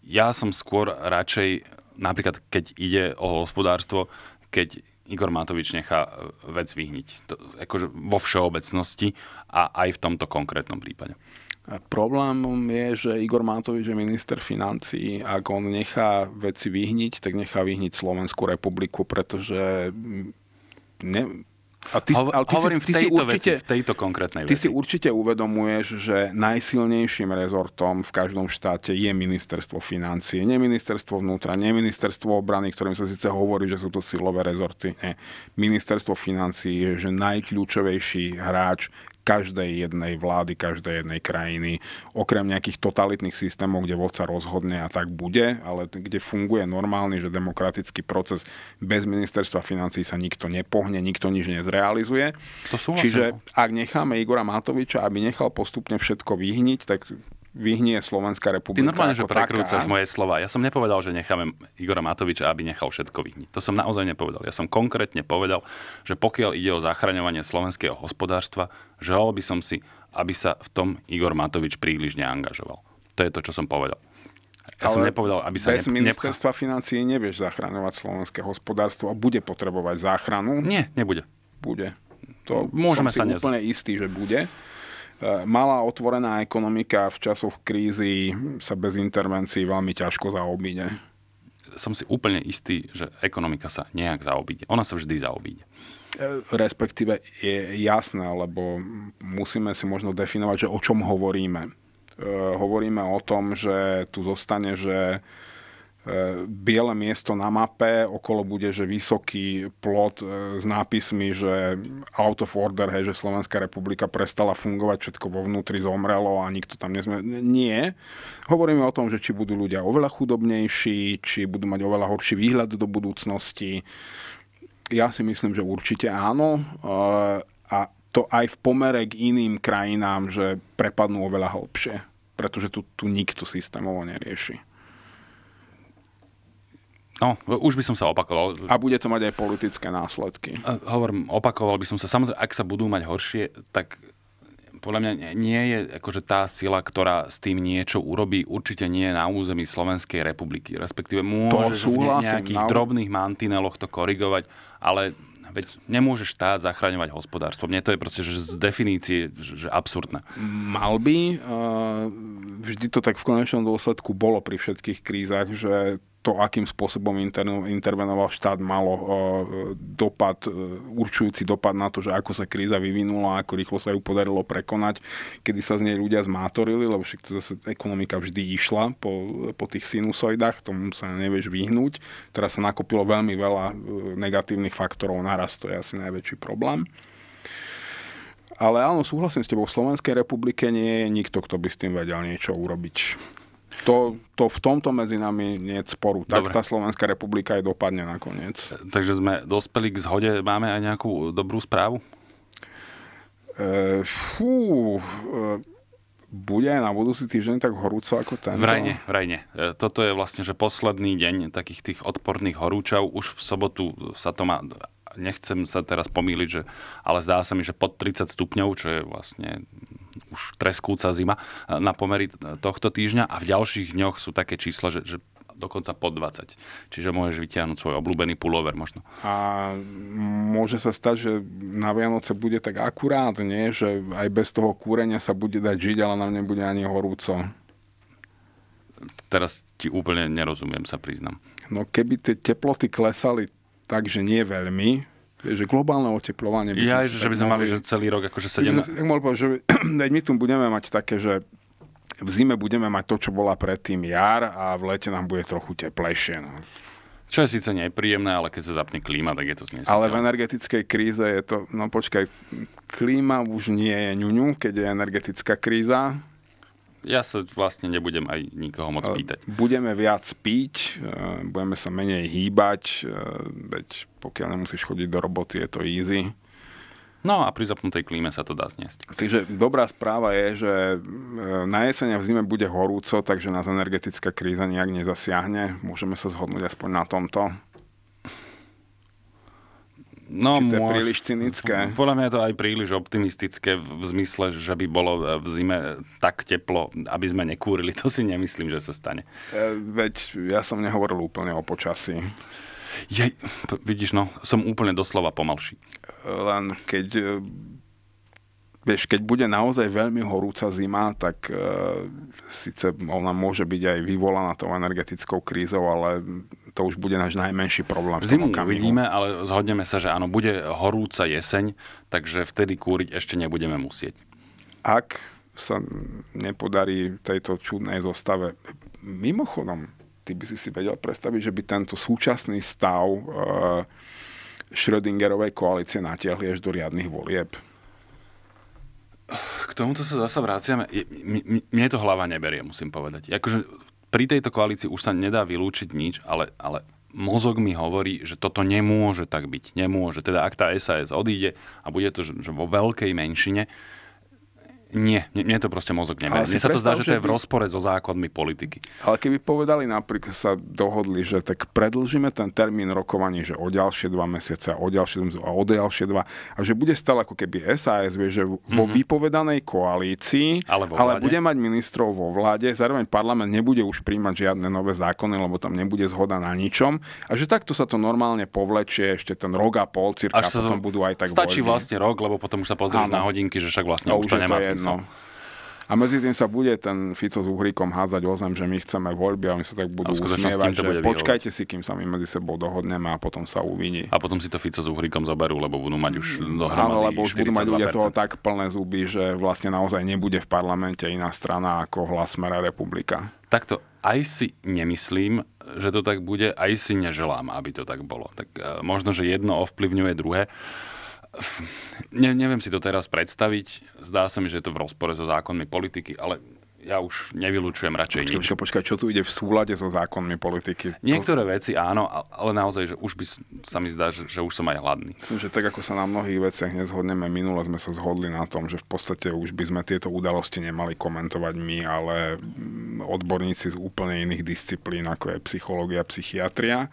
ja som skôr radšej, napríklad keď ide o hospodárstvo, keď Igor Matovič nechá e, vec vyhniť. To, akože vo všeobecnosti a aj v tomto konkrétnom prípade. Problémom je, že Igor Matovič je minister financí. Ak on nechá veci vyhniť, tak nechá vyhniť Slovenskú republiku, pretože ne, a ty, Ho, ale ty hovorím si, ty v tejto si určite, veci, v tejto konkrétnej ty veci. Ty si určite uvedomuješ, že najsilnejším rezortom v každom štáte je ministerstvo financie. Nie ministerstvo vnútra, nie ministerstvo obrany, ktorým sa síce hovorí, že sú to silové rezorty. Nie. Ministerstvo financí je že najkľúčovejší hráč každej jednej vlády, každej jednej krajiny, okrem nejakých totalitných systémov, kde vodca rozhodne a tak bude, ale kde funguje normálny, že demokratický proces bez ministerstva financí sa nikto nepohne, nikto nič nezrealizuje. To Čiže no. ak necháme Igora Matoviča, aby nechal postupne všetko vyhniť, tak vyhnie Slovenská republika. Ty normálne, že prekrúcaš moje slova. Ja som nepovedal, že necháme Igora Matoviča, aby nechal všetko vyhniť. To som naozaj nepovedal. Ja som konkrétne povedal, že pokiaľ ide o zachraňovanie slovenského hospodárstva, želal by som si, aby sa v tom Igor Matovič príliš neangažoval. To je to, čo som povedal. Ja Ale som nepovedal, aby sa bez nep- ministerstva nepcha... financií nevieš zachraňovať slovenské hospodárstvo a bude potrebovať záchranu. Nie, nebude. Bude. To Môžeme som si sa úplne istý, že bude. E, malá otvorená ekonomika v časoch krízy sa bez intervencií veľmi ťažko zaobíde. Som si úplne istý, že ekonomika sa nejak zaobíde. Ona sa vždy zaobíde. E, respektíve je jasné, lebo musíme si možno definovať, že o čom hovoríme. E, hovoríme o tom, že tu zostane, že biele miesto na mape, okolo bude, že vysoký plot e, s nápismi, že out of order, hej, že Slovenská republika prestala fungovať, všetko vo vnútri zomrelo a nikto tam nezme... Nie. Hovoríme o tom, že či budú ľudia oveľa chudobnejší, či budú mať oveľa horší výhľad do budúcnosti. Ja si myslím, že určite áno. A to aj v pomere k iným krajinám, že prepadnú oveľa hlbšie. Pretože tu, tu nikto systémovo nerieši. No, už by som sa opakoval. A bude to mať aj politické následky. Hovorím, opakoval by som sa. Samozrejme, ak sa budú mať horšie, tak podľa mňa nie je akože tá sila, ktorá s tým niečo urobí, určite nie je na území Slovenskej republiky. Respektíve môžeš v nejakých na... drobných mantineloch to korigovať, ale veď nemôže štát zachraňovať hospodárstvo. Mne to je proste že z definície že absurdné. Mal by. Vždy to tak v konečnom dôsledku bolo pri všetkých krízach, že to, akým spôsobom intervenoval štát, malo dopad, e, určujúci dopad na to, že ako sa kríza vyvinula, ako rýchlo sa ju podarilo prekonať, kedy sa z nej ľudia zmátorili, lebo však zase ekonomika vždy išla po, po tých sinusoidách, tomu sa nevieš vyhnúť. Teraz sa nakopilo veľmi veľa e, negatívnych faktorov naraz, to je asi najväčší problém. Ale áno, súhlasím s tebou, v Slovenskej republike nie je nikto, kto by s tým vedel niečo urobiť. To, to v tomto medzi nami nie je sporu. Tak Dobre. tá Slovenská republika aj dopadne nakoniec. Takže sme dospeli k zhode. Máme aj nejakú dobrú správu? E, fú, e, bude na budúci týždeň tak horúco ako tento? Vrajne, vrajne. E, toto je vlastne, že posledný deň takých tých odporných horúčav. Už v sobotu sa to má nechcem sa teraz pomýliť, že, ale zdá sa mi, že pod 30 stupňov, čo je vlastne už treskúca zima na pomery tohto týždňa a v ďalších dňoch sú také čísla, že, že dokonca pod 20. Čiže môžeš vytiahnuť svoj obľúbený pullover možno. A môže sa stať, že na Vianoce bude tak akurát, nie? že aj bez toho kúrenia sa bude dať žiť, ale nám nebude ani horúco. Teraz ti úplne nerozumiem, sa priznam. No keby tie teploty klesali tak, že nie veľmi, že globálne oteplovanie... By ja, že by sme mali, že celý rok akože 7... Tak mohol povedať, že my tu budeme mať také, že v zime budeme mať to, čo bola predtým jar a v lete nám bude trochu teplejšie. No. Čo je síce nepríjemné, ale keď sa zapne klíma, tak je to znesiteľné. Ale v energetickej kríze je to, no počkaj, klíma už nie je ňuňu, keď je energetická kríza ja sa vlastne nebudem aj nikoho moc pýtať. Budeme viac piť, budeme sa menej hýbať, veď pokiaľ nemusíš chodiť do roboty, je to easy. No a pri zapnutej klíme sa to dá zniesť. Takže dobrá správa je, že e, na jeseň v zime bude horúco, takže nás energetická kríza nejak nezasiahne. Môžeme sa zhodnúť aspoň na tomto. No, Či to môž... je príliš cynické? Podľa mňa je to aj príliš optimistické v zmysle, že by bolo v zime tak teplo, aby sme nekúrili. To si nemyslím, že sa stane. E, veď ja som nehovoril úplne o počasí. Ja, vidíš, no, som úplne doslova pomalší. Len keď e, vieš, keď bude naozaj veľmi horúca zima, tak e, síce ona môže byť aj vyvolaná tou energetickou krízou, ale to už bude náš najmenší problém. Zimu uvidíme, ale zhodneme sa, že áno, bude horúca jeseň, takže vtedy kúriť ešte nebudeme musieť. Ak sa nepodarí tejto čudnej zostave, mimochodom, ty by si si vedel predstaviť, že by tento súčasný stav uh, Schrödingerovej koalície natiahli až do riadnych volieb? K tomuto sa zasa vráciame. Mne to hlava neberie, musím povedať. Akože pri tejto koalícii už sa nedá vylúčiť nič, ale, ale mozog mi hovorí, že toto nemôže tak byť. Nemôže. Teda ak tá SAS odíde a bude to že vo veľkej menšine, nie, mne to proste mozog neberie. Mne sa to zdá, že to je v rozpore so zákonmi politiky. Ale keby povedali napríklad, sa dohodli, že tak predlžíme ten termín rokovaní, že o ďalšie dva mesiace, o ďalšie, a o ďalšie dva, a že bude stále ako keby SAS, vie, že vo mm-hmm. vypovedanej koalícii, ale, ale bude mať ministrov vo vláde, zároveň parlament nebude už príjmať žiadne nové zákony, lebo tam nebude zhoda na ničom. A že takto sa to normálne povlečie ešte ten rok a pol, cirka, a potom budú aj tak Stačí voľne. vlastne rok, lebo potom už sa pozrieš na hodinky, že však vlastne už to nemá zmysel. No. A medzi tým sa bude ten Fico s Uhríkom házať o zem, že my chceme voľby a oni sa tak budú usmievať, že počkajte si, kým sa my medzi sebou dohodneme a potom sa uviní. A potom si to Fico s Uhríkom zoberú, lebo budú mať už dohromady Áno, lebo už budú mať ľudia toho tak plné zuby, že vlastne naozaj nebude v parlamente iná strana ako hlas Smera republika. Takto, aj si nemyslím, že to tak bude, aj si neželám, aby to tak bolo. Tak uh, možno, že jedno ovplyvňuje druhé. Ne, neviem si to teraz predstaviť. Zdá sa mi, že je to v rozpore so zákonmi politiky, ale ja už nevylučujem radšej počkaj, nič. Počkaj, čo tu ide v súlade so zákonmi politiky? Niektoré to... veci áno, ale naozaj, že už by sa mi zdá, že, že už som aj hladný. Myslím, že tak ako sa na mnohých veciach nezhodneme, minule sme sa zhodli na tom, že v podstate už by sme tieto udalosti nemali komentovať my, ale odborníci z úplne iných disciplín, ako je psychológia, psychiatria.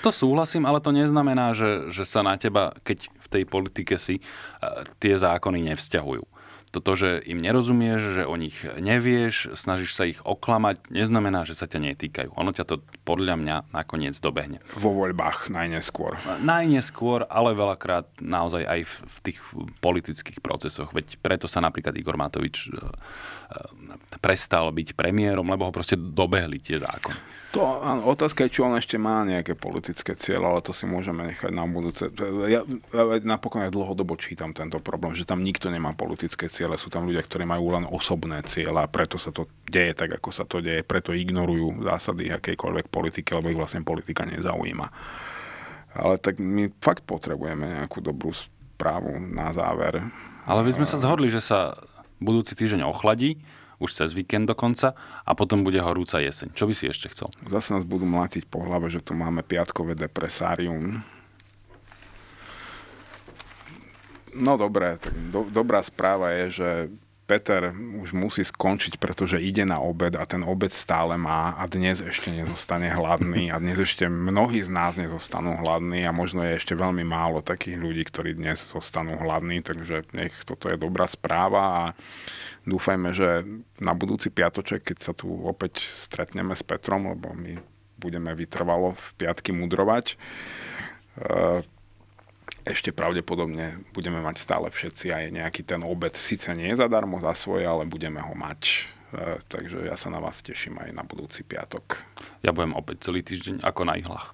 To súhlasím, ale to neznamená, že, že sa na teba, keď tej politike si, eh, tie zákony nevzťahujú. Toto, že im nerozumieš, že o nich nevieš, snažíš sa ich oklamať, neznamená, že sa ťa netýkajú. Ono ťa to podľa mňa nakoniec dobehne. Vo voľbách najneskôr. Najneskôr, ale veľakrát naozaj aj v, tých politických procesoch. Veď preto sa napríklad Igor Matovič e, e, prestal byť premiérom, lebo ho proste dobehli tie zákony. To, áno, otázka je, či on ešte má nejaké politické cieľe, ale to si môžeme nechať na budúce. Ja, ja napokon aj dlhodobo čítam tento problém, že tam nikto nemá politické ciele, sú tam ľudia, ktorí majú len osobné ciele a preto sa to deje tak, ako sa to deje, preto ignorujú zásady akejkoľvek politiky, lebo ich vlastne politika nezaujíma. Ale tak my fakt potrebujeme nejakú dobrú správu na záver. Ale my sme sa zhodli, že sa budúci týždeň ochladí, už cez víkend dokonca a potom bude horúca jeseň. Čo by si ešte chcel? Zase nás budú mlátiť po hlave, že tu máme piatkové depresárium. No dobré, tak do, dobrá správa je, že Peter už musí skončiť, pretože ide na obed a ten obed stále má a dnes ešte nezostane hladný a dnes ešte mnohí z nás nezostanú hladní a možno je ešte veľmi málo takých ľudí, ktorí dnes zostanú hladní, takže nech toto je dobrá správa a dúfajme, že na budúci piatoček, keď sa tu opäť stretneme s Petrom, lebo my budeme vytrvalo v piatky mudrovať, eh, ešte pravdepodobne budeme mať stále všetci aj nejaký ten obed. Sice nie je zadarmo za svoje, ale budeme ho mať. Eh, takže ja sa na vás teším aj na budúci piatok. Ja budem opäť celý týždeň ako na ihlách.